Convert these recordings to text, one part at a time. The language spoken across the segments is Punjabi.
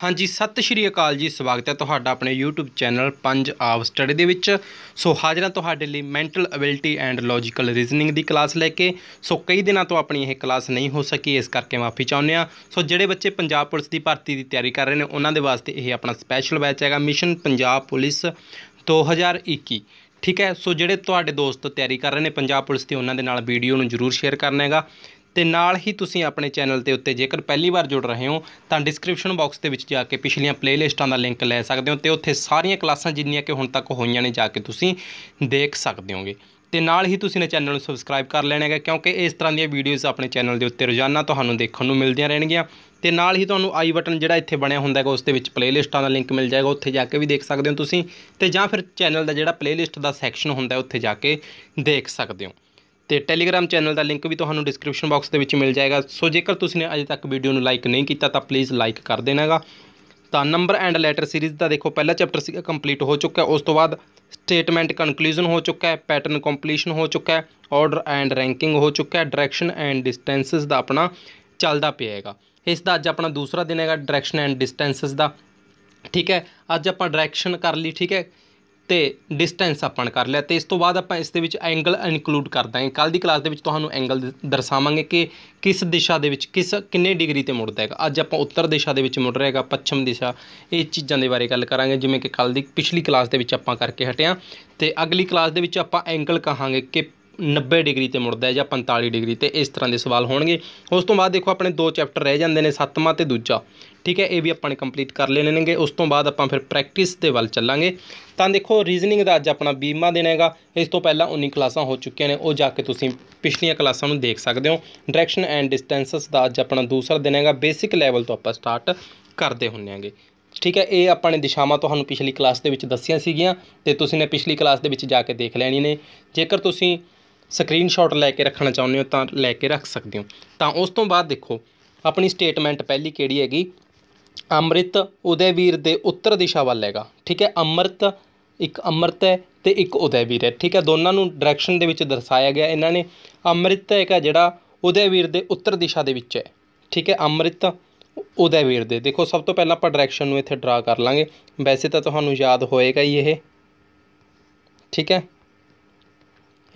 ਹਾਂਜੀ, ਸਤਿ ਸ਼੍ਰੀ ਅਕਾਲ ਜੀ, ਸਵਾਗਤ ਹੈ ਤੁਹਾਡਾ ਆਪਣੇ YouTube ਚੈਨਲ ਪੰਜ ਆਵ ਸਟੱਡੀ ਦੇ ਵਿੱਚ। ਸੋ, ਹਾਜ਼ਰਾਂ ਤੁਹਾਡੇ ਲਈ mental ability and logical reasoning the class ਲੈ ਕੇ। ਸੋ, ਕਈ ਦਿਨਾਂ ਤੋਂ ਆਪਣੀ ਇਹ ਕਲਾਸ ਨਹੀਂ ਹੋ ਸਕੀ, ਇਸ ਕਰਕੇ ਮਾਫੀ ਚਾਹੁੰਦੇ ਆ ਸੋ, ਜਿਹੜੇ ਬੱਚੇ ਪੰਜਾਬ ਪੁਲਿਸ ਦੀ ਭਰਤੀ ਦੀ ਤਿਆਰੀ ਕਰ ਰਹੇ ਨੇ, ਉਹਨਾਂ ਦੇ ਵਾਸਤੇ ਇਹ ਆਪਣਾ ਸਪੈਸ਼ਲ ਬੈਚ ਹੈਗਾ ਮਿਸ਼ਨ ਪੰਜਾਬ ਪੁਲਿਸ 2021 ਠੀਕ ਹੈ, ਸੋ, ਜਿਹੜੇ ਤੁਹਾਡੇ ਦੋਸਤ ਤਿਆਰੀ ਕਰ ਰਹੇ ਨੇ ਪੰਜਾਬ ਪੁਲਿਸ ਦੀ, ਉਹਨਾਂ ਦੇ ਨਾਲ ਵੀਡੀਓ ਨੂੰ ਜਰੂਰ ਸ਼ੇਅਰ ਕਰਨਾ ਹੈਗਾ। ਤੇ ਨਾਲ ਹੀ ਤੁਸੀਂ ਆਪਣੇ ਚੈਨਲ ਦੇ ਉੱਤੇ ਜੇਕਰ ਪਹਿਲੀ ਵਾਰ ਜੁੜ ਰਹੇ ਹੋ, ਤਾਂ ਡਿਸਕ੍ਰਿਪਸ਼ਨ ਬਾਕਸ ਦੇ ਵਿੱਚ ਜਾ ਕੇ ਪਿਛਲੀਆਂ ਪਲੇਲਿਸਟਾਂ ਦਾ ਲਿੰਕ ਲੈ ਸਕਦੇ ਹੋ ਤੇ ਉੱਥੇ ਸਾਰੀਆਂ ਕਲਾਸਾਂ ਜਿੰਨੀਆਂ ਕਿ ਹੁਣ ਤੱਕ ਹੋਈਆਂ ਨੇ ਜਾ ਕੇ ਤੁਸੀਂ ਦੇਖ ਸਕਦੇ ਹੋਗੇ। ਤੇ ਨਾਲ ਹੀ ਤੁਸੀਂ ਨੇ ਚੈਨਲ ਨੂੰ ਸਬਸਕ੍ਰਾਈਬ ਕਰ ਲੈਣਾ ਹੈਗਾ, ਕਿਉਂਕਿ ਇਸ ਤਰ੍ਹਾਂ ਦੀਆਂ ਵੀਡੀਓਜ਼ ਆਪਣੇ ਚੈਨਲ ਦੇ ਉੱਤੇ ਰੋਜ਼ਾਨਾ ਤੁਹਾਨੂੰ ਦੇਖਣ ਨੂੰ ਮਿਲਦੀਆਂ ਰਹਿਣਗੀਆਂ। ਤੇ ਨਾਲ ਹੀ ਤੁਹਾਨੂੰ ਆਈ ਬਟਨ ਜਿਹੜਾ ਇੱਥੇ ਬਣਿਆ ਹੁੰਦਾ ਹੈਗਾ, ਉਸ ਦੇ ਵਿੱਚ ਪਲੇਲਿਸਟਾਂ ਦਾ ਲਿੰਕ ਮਿਲ ਜਾਏਗਾ, ਉੱਥੇ ਜਾ ਕੇ ਵੀ ਦੇਖ ਸਕਦੇ ਹੋ ਤੁਸੀਂ। ਤੇ ਜਾਂ ਫਿਰ ਚੈਨਲ ਦਾ ਜਿਹੜਾ ਪਲੇਲਿਸਟ ਦਾ ਸੈਕਸ਼ਨ ਹੁੰਦਾ ਉੱਥੇ ਜਾ ਕੇ ਦੇਖ ਸਕਦੇ ਹੋ। ਤੇ ਟੈਲੀਗ੍ਰਾਮ ਚੈਨਲ ਦਾ ਲਿੰਕ ਵੀ ਤੁਹਾਨੂੰ ਡਿਸਕ੍ਰਿਪਸ਼ਨ ਬਾਕਸ ਦੇ ਵਿੱਚ ਮਿਲ ਜਾਏਗਾ। ਸੋ ਜੇਕਰ ਤੁਸੀਂ ਨੇ ਅਜੇ ਤੱਕ ਵੀਡੀਓ ਨੂੰ ਲਾਈਕ ਨਹੀਂ ਕੀਤਾ, ਤਾਂ ਪਲੀਜ਼ ਲਾਈਕ ਕਰ ਦੇਣਾਗਾ। ਤਾਂ ਨੰਬਰ ਐਂਡ ਲੈਟਰ ਸੀਰੀਜ਼ ਦਾ ਦੇਖੋ, ਪਹਿਲਾ ਚੈਪਟਰ ਸੀ ਕੰਪਲੀਟ ਹੋ ਚੁੱਕਾ ਉਸ ਤੋਂ ਬਾਅਦ ਸਟੇਟਮੈਂਟ ਕਨਕਲੂਜਨ ਹੋ ਚੁੱਕਾ ਹੈ ਪੈਟਰਨ ਕੰਪਲੀਸ਼ਨ ਹੋ ਚੁੱਕਾ ਹੈ ਆਰਡਰ ਐਂਡ ਰੈਂਕਿੰਗ ਹੋ ਚੁੱਕਾ ਹੈ ਡਾਇਰੈਕਸ਼ਨ ਐਂਡ ਡਿਸਟੈਂਸਸ ਦਾ ਆਪਣਾ ਚੱਲਦਾ ਪਿਆ ਹੈਗਾ। ਇਸ ਦਾ ਅੱਜ ਆਪਣਾ ਦੂਸਰਾ ਦਿਨ ਹੈਗਾ ਡਾਇਰੈਕਸ਼ਨ ਐਂਡ ਡਿਸਟੈਂਸਸ ਦਾ। ਠੀਕ ਹੈ, ਅੱਜ ਆਪਾਂ ਡਾਇਰੈਕਸ਼ਨ ਕਰ ਲਈ, ਠੀਕ ਹੈ। ਤੇ ਡਿਸਟੈਂਸ ਆਪਾਂ ਕਰ ਲਿਆ ਤੇ ਇਸ ਤੋਂ ਬਾਅਦ ਆਪਾਂ ਇਸ ਦੇ ਵਿੱਚ ਐਂਗਲ ਇਨਕਲੂਡ ਕਰ ਦਾਂਗੇ ਕੱਲ ਦੀ ਕਲਾਸ ਦੇ ਵਿੱਚ ਤੁਹਾਨੂੰ ਐਂਗਲ ਦਰਸਾਵਾਂਗੇ ਕਿ ਕਿਸ ਦਿਸ਼ਾ ਦੇ ਵਿੱਚ ਕਿਸ, ਕਿੰਨੇ ਡਿਗਰੀ ਤੇ ਮੁੜਦਾ ਹੈਗਾ। ਅੱਜ ਆਪਾਂ ਉੱਤਰ ਦਿਸ਼ਾ ਦੇ ਵਿੱਚ ਮੁੜ ਰਿਹਾ ਹੈਗਾ, ਪੱਛਮ ਦਿਸ਼ਾ। ਇਹ ਚੀਜ਼ਾਂ ਦੇ ਬਾਰੇ ਗੱਲ ਕਰਾਂਗੇ, ਜਿਵੇਂ ਕਿ ਕੱਲ ਦੀ ਪਿਛਲੀ ਕਲਾਸ ਦੇ ਵਿੱਚ ਆਪਾਂ ਕਰਕੇ ਹਟਿਆ। ਤੇ ਅਗਲੀ ਕਲਾਸ ਦੇ ਵਿੱਚ ਆਪਾਂ ਐਂਗਲ ਕਹਾਂਗੇ ਕਿ 90 ਡਿਗਰੀ ਤੇ ਮੁੜਦਾ ਹੈ ਜਾਂ 45 ਡਿਗਰੀ ਤੇ ਇਸ ਤਰ੍ਹਾਂ ਦੇ ਸਵਾਲ ਹੋਣਗੇ। ਉਸ ਤੋਂ ਬਾਅਦ ਦੇਖੋ, ਆਪਣੇ ਦੋ ਚੈਪਟਰ ਰਹਿ ਜਾਂਦੇ ਨੇ, ਸੱਤਵਾਂ ਤੇ ਦੂਜਾ। ਠੀਕ ਹੈ, ਇਹ ਵੀ ਆਪਾਂ ਨੇ ਕੰਪਲੀਟ ਕਰ ਲੈਣੇ ਨੇਗੇ। ਉਸ ਤੋਂ ਬਾਅਦ ਆਪਾਂ ਫਿਰ ਪ੍ਰੈਕਟਿਸ ਦੇ ਵੱਲ ਚੱਲਾਂਗੇ। ਤਾਂ ਦੇਖੋ ਰੀਜ਼ਨਿੰਗ ਦਾ ਅੱਜ ਆਪਣਾ 20ਵਾਂ ਦਿਨ ਹੈਗਾ। ਇਸ ਤੋਂ ਪਹਿਲਾਂ 19 ਕਲਾਸਾਂ ਹੋ ਚੁੱਕੀਆਂ ਨੇ। ਉਹ ਜਾ ਕੇ ਤੁਸੀਂ ਪਿਛਲੀਆਂ ਕਲਾਸਾਂ ਨੂੰ ਦੇਖ ਸਕਦੇ ਹੋ। ਡਾਇਰੈਕਸ਼ਨ ਐਂਡ ਡਿਸਟੈਂਸਸ ਦਾ ਅੱਜ ਆਪਣਾ ਦੂਸਰਾ ਦਿਨ ਹੈਗਾ। ਬੇਸਿਕ ਲੈਵਲ ਤੋਂ ਆਪਾਂ ਸਟਾਰਟ ਕਰਦੇ ਹੁੰਨੇ ਆਂਗੇ। ਠੀਕ ਹੈ, ਇਹ ਆਪਾਂ ਨੇ ਦਿਸ਼ਾਵਾਂ ਤੁਹਾਨੂੰ ਪਿਛਲੀ ਕਲਾਸ ਦੇ ਵਿੱਚ ਦੱਸੀਆਂ ਸੀਗੀਆਂ ਤੇ ਤੁਸੀਂ ਨੇ ਪਿਛਲੀ ਕਲਾਸ ਦੇ ਵਿੱਚ ਜਾ ਕੇ ਦੇਖ ਲੈਣੀ ਨੇ। ਜੇਕਰ ਤੁਸੀਂ ਸਕਰੀਨਸ਼ਾਟ ਲੈ ਕੇ ਰੱਖਣਾ ਚਾਹੁੰਦੇ ਹੋ ਤਾਂ ਲੈ ਕੇ ਰੱਖ ਸਕਦੇ ਹੋ। ਤਾਂ ਉਸ ਤੋਂ ਬਾਅਦ ਦੇਖੋ, ਆਪਣੀ ਸਟੇਟਮੈਂਟ ਪਹਿਲੀ ਕਿਹੜੀ ਹੈਗੀ? ਅੰਮ੍ਰਿਤ ਉਦੈਵੀਰ ਦੇ ਉੱਤਰ ਦਿਸ਼ਾ ਵੱਲ ਹੈਗਾ। ਠੀਕ ਹੈ, ਅੰਮ੍ਰਿਤ ਇੱਕ ਅੰਮ੍ਰਿਤ ਹੈ ਤੇ ਇੱਕ ਉਦੈਵੀਰ ਹੈ। ਠੀਕ ਹੈ, ਦੋਨਾਂ ਨੂੰ ਡਾਇਰੈਕਸ਼ਨ ਦੇ ਵਿੱਚ ਦਰਸਾਇਆ ਗਿਆ ਇਹਨਾਂ ਨੇ। ਅੰਮ੍ਰਿਤ ਹੈਗਾ ਜਿਹੜਾ ਉਦੈਵੀਰ ਦੇ ਉੱਤਰ ਦਿਸ਼ਾ ਦੇ ਵਿੱਚ ਹੈ। ਠੀਕ ਹੈ, ਅੰਮ੍ਰਿਤ ਉਦੈਵੀਰ ਦੇ। ਦੇਖੋ, ਸਭ ਤੋਂ ਪਹਿਲਾਂ ਆਪਾਂ ਡਾਇਰੈਕਸ਼ਨ ਨੂੰ ਇੱਥੇ ਡਰਾ ਕਰ ਲਾਂਗੇ। ਵੈਸੇ ਤਾਂ ਤੁਹਾਨੂੰ ਯਾਦ ਹੋਏਗਾ ਹੀ ਇਹ। ਠੀਕ ਹੈ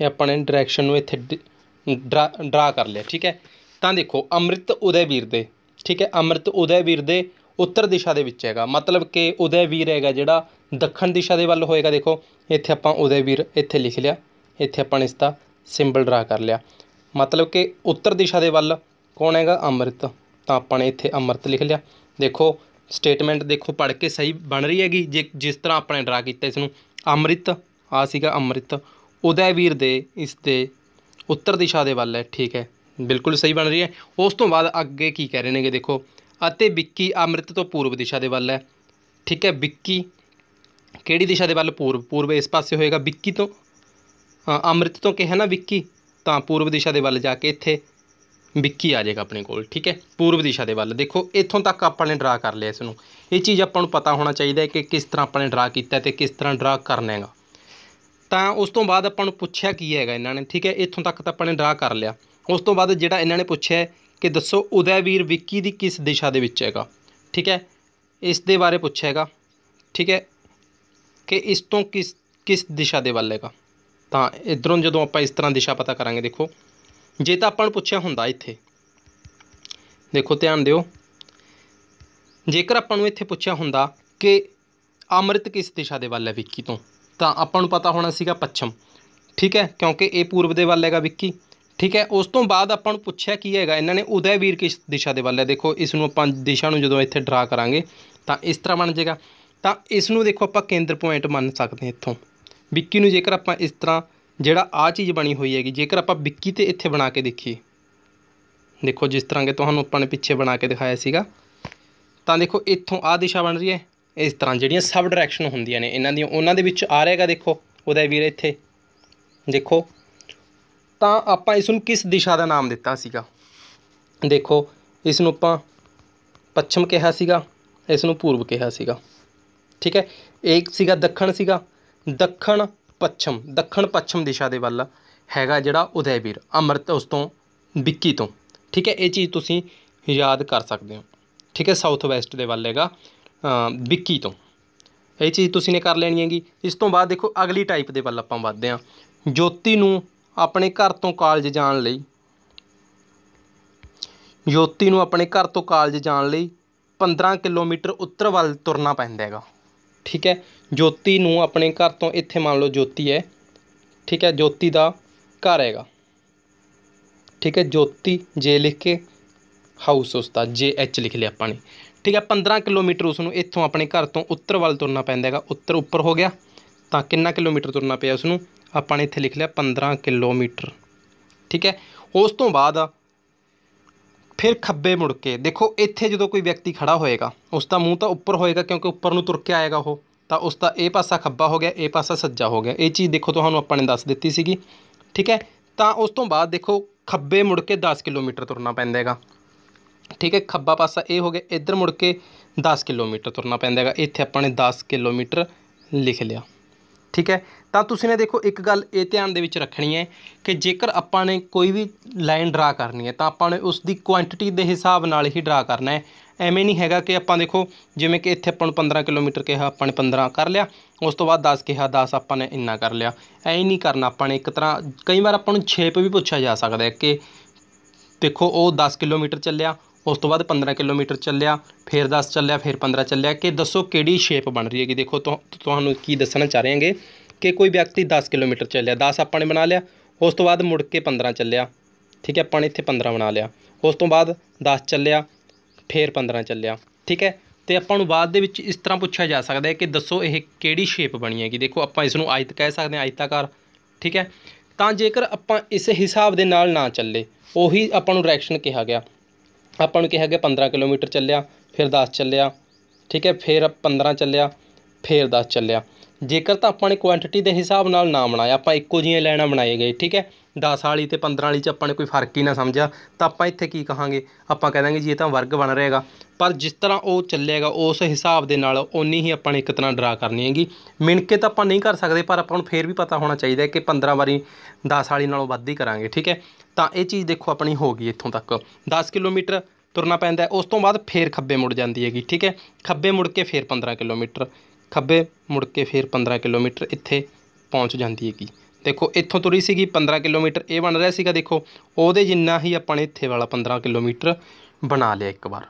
ਇਹ ਆਪਾਂ ਨੇ ਡਾਇਰੈਕਸ਼ਨ ਨੂੰ ਇੱਥੇ ਡਰਾ ਡਰਾ ਕਰ ਲਿਆ, ਠੀਕ ਹੈ? ਤਾਂ ਦੇਖੋ, ਅੰਮ੍ਰਿਤ ਉਦੈਵੀਰ ਦੇ, ਠੀਕ ਹੈ? ਅੰਮ੍ਰਿਤ ਉਦੈਵੀਰ ਦੇ ਉੱਤਰ ਦਿਸ਼ਾ ਦੇ ਵਿੱਚ ਹੈਗਾ। ਮਤਲਬ ਕਿ ਉਦੈਵੀਰ ਹੈਗਾ ਜਿਹੜਾ ਦੱਖਣ ਦਿਸ਼ਾ ਦੇ ਵੱਲ ਹੋਏਗਾ, ਦੇਖੋ। ਇੱਥੇ ਆਪਾਂ ਉਦੈਵੀਰ ਇੱਥੇ ਲਿਖ ਲਿਆ। ਇੱਥੇ ਆਪਾਂ ਨੇ ਇਸ ਦਾ ਸਿੰਬਲ ਡਰਾ ਕਰ ਲਿਆ। ਮਤਲਬ ਕਿ ਉੱਤਰ ਦਿਸ਼ਾ ਦੇ ਵੱਲ ਕੌਣ ਹੈਗਾ? ਅੰਮ੍ਰਿਤ। ਤਾਂ ਆਪਾਂ ਨੇ ਇੱਥੇ ਅੰਮ੍ਰਿਤ ਲਿਖ ਲਿਆ। ਦੇਖੋ ਸਟੇਟਮੈਂਟ ਦੇਖੋ, ਪੜ੍ਹ ਕੇ ਸਹੀ ਬਣ ਰਹੀ ਹੈਗੀ। ਜੇ, ਜਿਸ ਤਰ੍ਹਾਂ ਆਪਾਂ ਨੇ ਡਰਾ ਕੀਤਾ ਇਸ ਨੂੰ ਅੰਮ੍ਰਿਤ ਆ ਸੀਗਾ ਅੰਮ੍ਰਿਤ। ਉਦੈਵੀਰ ਦੇ ਇਸ ਦੇ ਉੱਤਰ ਦਿਸ਼ਾ ਦੇ ਵੱਲ ਹੈ, ਠੀਕ ਹੈ, ਬਿਲਕੁਲ ਸਹੀ ਬਣ ਰਹੀ ਹੈ। ਉਸ ਤੋਂ ਬਾਅਦ ਅੱਗੇ ਕੀ ਕਹਿ ਰਹੇ ਨੇਗੇ ਦੇਖੋ, ਅਤੇ ਵਿੱਕੀ ਅੰਮ੍ਰਿਤ ਤੋਂ ਪੂਰਬ ਦਿਸ਼ਾ ਦੇ ਵੱਲ ਹੈ, ਠੀਕ ਹੈ, ਵਿੱਕੀ ਕਿਹੜੀ ਦਿਸ਼ਾ ਦੇ ਵੱਲ ਪੂਰਬ ਪੂਰਬ ਇਸ ਪਾਸੇ ਹੋਏਗਾ ਵਿੱਕੀ ਤੋਂ? ਅੰਮ੍ਰਿਤ ਤੋਂ ਕਿਹਾ ਨਾ ਵਿੱਕੀ, ਤਾਂ ਪੂਰਬ ਦਿਸ਼ਾ ਦੇ ਵੱਲ ਜਾ ਕੇ ਇੱਥੇ ਵਿੱਕੀ ਆ ਜਾਏਗਾ ਆਪਣੇ ਕੋਲ, ਠੀਕ ਹੈ, ਪੂਰਬ ਦਿਸ਼ਾ ਦੇ ਵੱਲ। ਦੇਖੋ, ਇੱਥੋਂ ਤੱਕ ਆਪਾਂ ਨੇ ਡਰਾ ਕਰ ਲਿਆ ਇਸ ਨੂੰ। ਇਹ ਚੀਜ਼ ਆਪਾਂ ਨੂੰ ਪਤਾ ਹੋਣਾ ਚਾਹੀਦਾ ਹੈ ਕਿ ਕਿਸ ਤਰ੍ਹਾਂ ਆਪਾਂ ਨੇ ਡਰਾ ਕੀਤਾ ਤੇ ਕਿਸ ਤਰ੍ਹਾਂ ਡਰਾ ਕਰਨਾ ਹੈਗਾ। ਤਾਂ ਉਸ ਤੋਂ ਬਾਅਦ ਆਪਾਂ ਨੂੰ ਪੁੱਛਿਆ ਕੀ ਹੈਗਾ ਇਹਨਾਂ ਨੇ, ਠੀਕ ਹੈ, ਇੱਥੋਂ ਤੱਕ ਤਾਂ ਆਪਾਂ ਨੇ ਡਰਾ ਕਰ ਲਿਆ। ਉਸ ਤੋਂ ਬਾਅਦ ਜਿਹੜਾ ਇਹਨਾਂ ਨੇ ਪੁੱਛਿਆ ਕਿ ਦੱਸੋ ਉਦੈਵੀਰ ਵਿੱਕੀ ਦੀ ਕਿਸ ਦਿਸ਼ਾ ਦੇ ਵਿੱਚ ਹੈਗਾ, ਠੀਕ ਹੈ, ਇਸ ਦੇ ਬਾਰੇ ਪੁੱਛਿਆ ਹੈਗਾ, ਠੀਕ ਹੈ, ਕਿ ਇਸ ਤੋਂ ਕਿਸ ਕਿਸ ਦਿਸ਼ਾ ਦੇ ਵੱਲ ਹੈਗਾ। ਤਾਂ ਇਧਰੋਂ ਜਦੋਂ ਆਪਾਂ ਇਸ ਤਰ੍ਹਾਂ ਦਿਸ਼ਾ ਪਤਾ ਕਰਾਂਗੇ, ਦੇਖੋ, ਜੇ ਤਾਂ ਆਪਾਂ ਨੂੰ ਪੁੱਛਿਆ ਹੁੰਦਾ ਇੱਥੇ, ਦੇਖੋ ਧਿਆਨ ਦਿਓ, ਜੇਕਰ ਆਪਾਂ ਨੂੰ ਇੱਥੇ ਪੁੱਛਿਆ ਹੁੰਦਾ ਕਿ ਅੰਮ੍ਰਿਤ ਕਿਸ ਦਿਸ਼ਾ ਦੇ ਵੱਲ ਹੈ ਵਿੱਕੀ ਤੋਂ ਤਾਂ ਆਪਾਂ ਨੂੰ ਪਤਾ ਹੋਣਾ ਸੀਗਾ ਪੱਛਮ। ਠੀਕ ਹੈ? ਕਿਉਂਕਿ ਇਹ ਪੂਰਬ ਦੇ ਵੱਲ ਹੈਗਾ ਵਿੱਕੀ। ਠੀਕ ਹੈ? ਉਸ ਤੋਂ ਬਾਅਦ ਆਪਾਂ ਨੂੰ ਪੁੱਛਿਆ ਕੀ ਹੈਗਾ। ਇਹਨਾਂ ਨੇ ਉਦੈਵੀਰ ਕਿਸ ਦਿਸ਼ਾ ਦੇ ਵੱਲ ਹੈ? ਦੇਖੋ, ਇਸ ਨੂੰ ਆਪਾਂ ਦਿਸ਼ਾ ਨੂੰ ਜਦੋਂ ਇੱਥੇ ਡਰਾ ਕਰਾਂਗੇ, ਤਾਂ ਇਸ ਤਰ੍ਹਾਂ ਬਣ ਜਾਏਗਾ। ਤਾਂ ਇਸ ਨੂੰ ਦੇਖੋ ਆਪਾਂ ਕੇਂਦਰ ਪੁਆਇੰਟ ਮੰਨ ਸਕਦੇ ਹਾਂ ਇੱਥੋਂ। ਵਿੱਕੀ ਨੂੰ ਜੇਕਰ ਆਪਾਂ ਇਸ ਤਰ੍ਹਾਂ ਜਿਹੜਾ ਆ ਚੀਜ਼ ਬਣੀ ਹੋਈ ਹੈਗੀ, ਜੇਕਰ ਆਪਾਂ ਵਿੱਕੀ ਤੇ ਇੱਥੇ ਬਣਾ ਕੇ ਦੇਖੀਏ। ਦੇਖੋ, ਜਿਸ ਤਰ੍ਹਾਂ ਕਿ ਤੁਹਾਨੂੰ ਆਪਾਂ ਨੇ ਪਿੱਛੇ ਬਣਾ ਕੇ ਦਿਖਾਇਆ ਸੀਗਾ। ਤਾਂ ਦੇਖੋ, ਇੱਥੋਂ ਆ ਦਿਸ਼ਾ ਬਣ ਰਹੀ ਹੈ। ਇਸ ਤਰ੍ਹਾਂ ਜਿਹੜੀਆਂ ਸਬ ਡਾਇਰੈਕਸ਼ਨ ਹੁੰਦੀਆਂ ਨੇ, ਇਹਨਾਂ ਦੀਆਂ, ਉਹਨਾਂ ਦੇ ਵਿੱਚ ਆ ਰਿਹਾਗਾ ਦੇਖੋ, ਉਹਦਾ ਵੀਰ ਇੱਥੇ। ਦੇਖੋ, ਤਾਂ ਆਪਾਂ ਇਸ ਨੂੰ ਕਿਸ ਦਿਸ਼ਾ ਦਾ ਨਾਮ ਦਿੱਤਾ ਸੀਗਾ? ਦੇਖੋ, ਇਸ ਨੂੰ ਆਪਾਂ ਪੱਛਮ ਕਿਹਾ ਸੀਗਾ, ਇਸ ਨੂੰ ਪੂਰਬ ਕਿਹਾ ਸੀਗਾ। ਠੀਕ ਹੈ? ਇੱਕ ਸੀਗਾ ਦੱਖਣ ਸੀਗਾ। ਦੱਖਣ ਪੱਛਮ ਦੱਖਣ ਪੱਛਮ ਦਿਸ਼ਾ ਦੇ ਵੱਲ ਹੈਗਾ ਜਿਹੜਾ ਉਦੈਵੀਰ ਅੰਮ੍ਰਿਤ ਉਸ ਤੋਂ ਵਿੱਕੀ ਤੋਂ। ਠੀਕ ਹੈ? ਇਹ ਚੀਜ਼ ਤੁਸੀਂ ਯਾਦ ਕਰ ਸਕਦੇ ਹੋ। ਠੀਕ ਹੈ? ਸਾਊਥ ਵੈਸਟ ਦੇ ਵੱਲ ਹੈਗਾ। ਵਿੱਕੀ ਤੋਂ। ਇਹ ਚੀਜ਼ ਤੁਸੀਂ ਨੇ ਕਰ ਲੈਣੀ ਹੈਗੀ। ਇਸ ਤੋਂ ਬਾਅਦ ਦੇਖੋ, ਅਗਲੀ ਟਾਈਪ ਦੇ ਵੱਲ ਆਪਾਂ ਵੱਧਦੇ ਹਾਂ। ਜੋਤੀ ਨੂੰ ਆਪਣੇ ਘਰ ਤੋਂ ਕਾਲਜ ਜਾਣ ਲਈ। ਜੋਤੀ ਨੂੰ ਆਪਣੇ ਘਰ ਤੋਂ ਕਾਲਜ ਜਾਣ ਲਈ 15 ਕਿਲੋਮੀਟਰ ਉੱਤਰ ਵੱਲ ਤੁਰਨਾ ਪੈਂਦਾ ਹੈਗਾ। ਠੀਕ ਹੈ? ਜੋਤੀ ਨੂੰ ਆਪਣੇ ਘਰ ਤੋਂ ਇੱਥੇ ਮੰਨ ਲਓ ਜੋਤੀ ਹੈ। ਠੀਕ ਹੈ? ਜੋਤੀ ਦਾ ਘਰ ਹੈਗਾ। ਠੀਕ ਹੈ? ਜੋਤੀ, ਜੇ ਲਿਖ ਕੇ ਹਾਊਸ ਉਸ ਦਾ ਜੇ ਐਚ ਲਿਖ ਲਿਆ ਆਪਾਂ ਨੇ। ਠੀਕ ਹੈ 15 ਕਿਲੋਮੀਟਰ ਉਸ ਨੂੰ ਇੱਥੋਂ ਆਪਣੇ ਘਰ ਤੋਂ ਉੱਤਰ ਵੱਲ ਤੁਰਨਾ ਪੈਂਦਾ ਹੈਗਾ। ਉੱਤਰ ਉੱਪਰ ਹੋ ਗਿਆ, ਤਾਂ ਕਿੰਨਾ ਕਿਲੋਮੀਟਰ ਤੁਰਨਾ ਪਿਆ ਉਸ ਨੂੰ ਆਪਾਂ ਨੇ ਇੱਥੇ ਲਿਖ ਲਿਆ 15 ਕਿਲੋਮੀਟਰ। ਠੀਕ ਹੈ, ਉਸ ਤੋਂ ਬਾਅਦ ਫਿਰ ਖੱਬੇ ਮੁੜ ਕੇ, ਦੇਖੋ ਇੱਥੇ ਜਦੋਂ ਕੋਈ ਵਿਅਕਤੀ ਖੜਾ ਹੋਏਗਾ ਉਸ ਦਾ ਮੂੰਹ ਤਾਂ ਉੱਪਰ ਹੋਏਗਾ ਕਿਉਂਕਿ ਉੱਪਰ ਨੂੰ ਤੁਰ ਕੇ ਆਏਗਾ ਉਹ, ਤਾਂ ਉਸ ਦਾ ਇਹ ਪਾਸਾ ਖੱਬਾ ਹੋ ਗਿਆ, ਇਹ ਪਾਸਾ ਸੱਜਾ ਹੋ ਗਿਆ। ਇਹ ਚੀਜ਼ ਦੇਖੋ ਤੁਹਾਨੂੰ ਆਪਾਂ ਨੇ ਦੱਸ ਦਿੱਤੀ ਸੀਗੀ। ਠੀਕ ਹੈ, ਤਾਂ ਉਸ ਤੋਂ ਬਾਅਦ ਦੇਖੋ ਖੱਬੇ ਮੁੜ ਕੇ 10 ਕਿਲੋਮੀਟਰ ਤੁਰਨਾ ਪੈਂਦਾ ਹੈਗਾ। ਠੀਕ ਹੈ, ਖੱਬਾ ਪਾਸਾ ਇਹ ਹੋ ਗਿਆ, ਇੱਧਰ ਮੁੜ ਕੇ 10 ਕਿਲੋਮੀਟਰ ਤੁਰਨਾ ਪੈਂਦਾ ਹੈਗਾ। ਇੱਥੇ ਆਪਾਂ ਨੇ 10 ਕਿਲੋਮੀਟਰ ਲਿਖ ਲਿਆ। ਠੀਕ ਹੈ, ਤਾਂ ਤੁਸੀਂ ਨੇ ਦੇਖੋ, ਇੱਕ ਗੱਲ ਇਹ ਧਿਆਨ ਦੇ ਵਿੱਚ ਰੱਖਣੀ ਹੈ ਕਿ ਜੇਕਰ ਆਪਾਂ ਨੇ ਕੋਈ ਵੀ ਲਾਈਨ ਡਰਾ ਕਰਨੀ ਹੈ, ਤਾਂ ਆਪਾਂ ਨੇ ਉਸ ਦੀ ਕੁਆਂਟੀਟੀ ਦੇ ਹਿਸਾਬ ਨਾਲ ਹੀ ਡਰਾ ਕਰਨਾ ਹੈ। ਐਵੇਂ ਨਹੀਂ ਹੈਗਾ ਕਿ ਆਪਾਂ ਦੇਖੋ, ਜਿਵੇਂ ਕਿ ਇੱਥੇ ਆਪਾਂ ਨੂੰ 15 ਕਿਲੋਮੀਟਰ ਕਿਹਾ, ਆਪਾਂ ਨੇ 15 ਕਰ ਲਿਆ, ਉਸ ਤੋਂ ਬਾਅਦ 10 ਕਿਹਾ 10 ਆਪਾਂ ਨੇ ਇੰਨਾ ਕਰ ਲਿਆ। ਐਂ ਨਹੀਂ ਕਰਨਾ ਆਪਾਂ ਨੇ ਇੱਕ ਤਰ੍ਹਾਂ, ਕਈ ਵਾਰ ਆਪਾਂ ਨੂੰ ਛੇਪ ਵੀ ਪੁੱਛਿਆ ਜਾ ਸਕਦਾ ਹੈ ਕਿ ਦੇਖੋ, ਉਹ 10 ਕਿਲੋਮੀਟਰ ਚੱਲਿਆ ਉਸ ਤੋਂ ਬਾਅਦ 15 ਕਿਲੋਮੀਟਰ ਚੱਲਿਆ, ਫਿਰ 10 ਚੱਲਿਆ, ਫਿਰ 15 ਚੱਲਿਆ ਕਿ ਦੱਸੋ ਕਿਹੜੀ ਸ਼ੇਪ ਬਣ ਰਹੀ ਹੈਗੀ? ਦੇਖੋ ਤੁਹਾਨੂੰ ਕੀ ਦੱਸਣਾ ਚਾਹ ਰਹੇ ਹਾਂਗੇ? ਕਿ ਕੋਈ ਵਿਅਕਤੀ 10 ਕਿਲੋਮੀਟਰ ਚੱਲਿਆ 10 ਆਪਾਂ ਨੇ ਬਣਾ ਲਿਆ, ਉਸ ਤੋਂ ਬਾਅਦ ਮੁੜ ਕੇ 15 ਚੱਲਿਆ, ਠੀਕ ਹੈ, ਆਪਾਂ ਨੇ ਇੱਥੇ 15 ਬਣਾ ਲਿਆ। ਉਸ ਤੋਂ ਬਾਅਦ 10 ਚੱਲਿਆ, ਫਿਰ 15 ਚੱਲਿਆ, ਠੀਕ ਹੈ? ਤੇ ਆਪਾਂ ਨੂੰ ਬਾਅਦ ਦੇ ਵਿੱਚ ਇਸ ਤਰ੍ਹਾਂ ਪੁੱਛਿਆ ਜਾ ਸਕਦਾ ਹੈ ਕਿ ਦੱਸੋ ਇਹ ਕਿਹੜੀ ਸ਼ੇਪ ਬਣੀ ਹੈਗੀ? ਦੇਖੋ, ਆਪਾਂ ਇਸ ਨੂੰ ਆਇਤ ਕਹਿ ਸਕਦੇ ਹਾਂ, ਆਇਤਾਕਾਰ, ਠੀਕ ਹੈ? ਤਾਂ ਜੇਕਰ ਆਪਾਂ ਇਸ ਹਿਸਾਬ ਦੇ ਨਾਲ ਨਾ ਚੱਲੇ, ਉਹੀ ਆਪਾਂ ਨੂੰ ਡਾਇਰੈਕਸ਼ਨ ਕਿਹਾ ਗਿਆ। ਆਪਾਂ ਨੂੰ ਕਿਹਾ ਗਿਆ 15 ਕਿਲੋਮੀਟਰ ਚੱਲਿਆ, ਫਿਰ 10 ਚੱਲਿਆ, ਠੀਕ ਹੈ, ਫਿਰ 15 ਚੱਲਿਆ, ਫਿਰ 10 ਚੱਲਿਆ। ਜੇਕਰ ਤਾਂ ਆਪਾਂ ਨੇ ਕੁਆਂਟੀਟੀ ਦੇ ਹਿਸਾਬ ਨਾਲ ਨਾ ਬਣਾਇਆ, ਆਪਾਂ ਇੱਕੋ ਜਿਹੀਆਂ ਲਾਈਨਾਂ ਬਣਾਏ ਗਏ, ਠੀਕ ਹੈ 10 ਵਾਲੀ ਤੇ 15 ਵਾਲੀ 'ਚ ਆਪਾਂ ਨੇ ਕੋਈ ਫ਼ਰਕ ਹੀ ਨਾ ਸਮਝਿਆ, ਤਾਂ ਆਪਾਂ ਇੱਥੇ ਕੀ ਕਹਾਂਗੇ? ਆਪਾਂ ਕਹਿ ਦਾਂਗੇ ਜੀ ਇਹ ਤਾਂ ਵਰਗ ਬਣ ਰਿਹਾਗਾ ਪਰ ਜਿਸ ਤਰ੍ਹਾਂ ਉਹ ਚੱਲੇਗਾ ਉਸ ਹਿਸਾਬ ਦੇ ਨਾਲ ਉਨੀ ਹੀ ਆਪਾਂ ਨੇ ਇੱਕ ਤਰ੍ਹਾਂ ਡਰਾ ਕਰਨੀ ਹੈਗੀ। ਮਿਣਕੇ ਤਾਂ ਆਪਾਂ ਨਹੀਂ ਕਰ ਸਕਦੇ, ਪਰ ਆਪਾਂ ਨੂੰ ਫੇਰ ਵੀ ਪਤਾ ਹੋਣਾ ਚਾਹੀਦਾ ਕਿ 15 ਵਾਰੀ 10 ਵਾਲੀ ਨਾਲੋਂ ਵੱਧ ਹੀ ਕਰਾਂਗੇ, ਠੀਕ ਹੈ। ਤਾਂ ਇਹ ਚੀਜ਼ ਦੇਖੋ ਆਪਣੀ ਹੋ ਗਈ ਇੱਥੋਂ ਤੱਕ। 10 ਕਿਲੋਮੀਟਰ ਤੁਰਨਾ ਪੈਂਦਾ, ਉਸ ਤੋਂ ਬਾਅਦ ਫੇਰ ਖੱਬੇ ਮੁੜ ਜਾਂਦੀ ਹੈਗੀ, ਠੀਕ ਹੈ? ਖੱਬੇ ਮੁੜ ਕੇ ਫੇਰ 15 ਕਿਲੋਮੀਟਰ, ਖੱਬੇ ਮੁੜ ਕੇ ਫੇਰ 15 ਕਿਲੋਮੀਟਰ ਇੱਥੇ ਪਹੁੰਚ ਜਾਂਦੀ ਹੈਗੀ। ਦੇਖੋ, ਇੱਥੋਂ ਤੁਰੀ ਸੀਗੀ 15 ਕਿਲੋਮੀਟਰ, ਇਹ ਬਣ ਰਿਹਾ ਸੀਗਾ ਦੇਖੋ, ਉਹਦੇ ਜਿੰਨਾ ਹੀ ਆਪਾਂ ਨੇ ਇੱਥੇ ਵਾਲਾ 15 ਕਿਲੋਮੀਟਰ ਬਣਾ ਲਿਆ ਇੱਕ ਵਾਰ,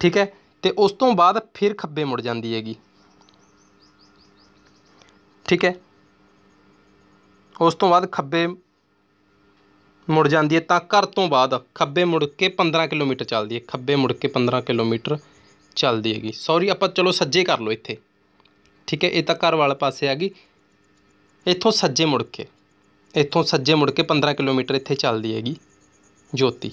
ਠੀਕ ਹੈ? ਤੇ ਉਸ ਤੋਂ ਬਾਅਦ ਫਿਰ ਖੱਬੇ ਮੁੜ ਜਾਂਦੀ ਹੈਗੀ। ਠੀਕ ਹੈ? ਉਸ ਤੋਂ ਬਾਅਦ ਖੱਬੇ ਮੁੜ ਜਾਂਦੀ ਹੈ ਤਾਂ ਘਰ ਤੋਂ ਬਾਅਦ ਖੱਬੇ ਮੁੜ ਕੇ 15 ਕਿਲੋਮੀਟਰ ਚੱਲਦੀ ਹੈ। ਖੱਬੇ ਮੁੜ ਕੇ 15 ਕਿਲੋਮੀਟਰ ਚੱਲਦੀ ਹੈਗੀ। ਸੌਰੀ ਆਪਾਂ ਚਲੋ ਸੱਜੇ ਕਰ ਲਓ ਇੱਥੇ। ਠੀਕ ਹੈ, ਇਹ ਤਾਂ ਘਰ ਵਾਲੇ ਪਾਸੇ ਆ ਗਈ। ਇੱਥੋਂ ਸੱਜੇ ਮੁੜ ਕੇ, ਇੱਥੋਂ ਸੱਜੇ ਮੁੜ ਕੇ 15 ਕਿਲੋਮੀਟਰ ਇੱਥੇ ਚੱਲਦੀ ਹੈਗੀ ਜੋਤੀ।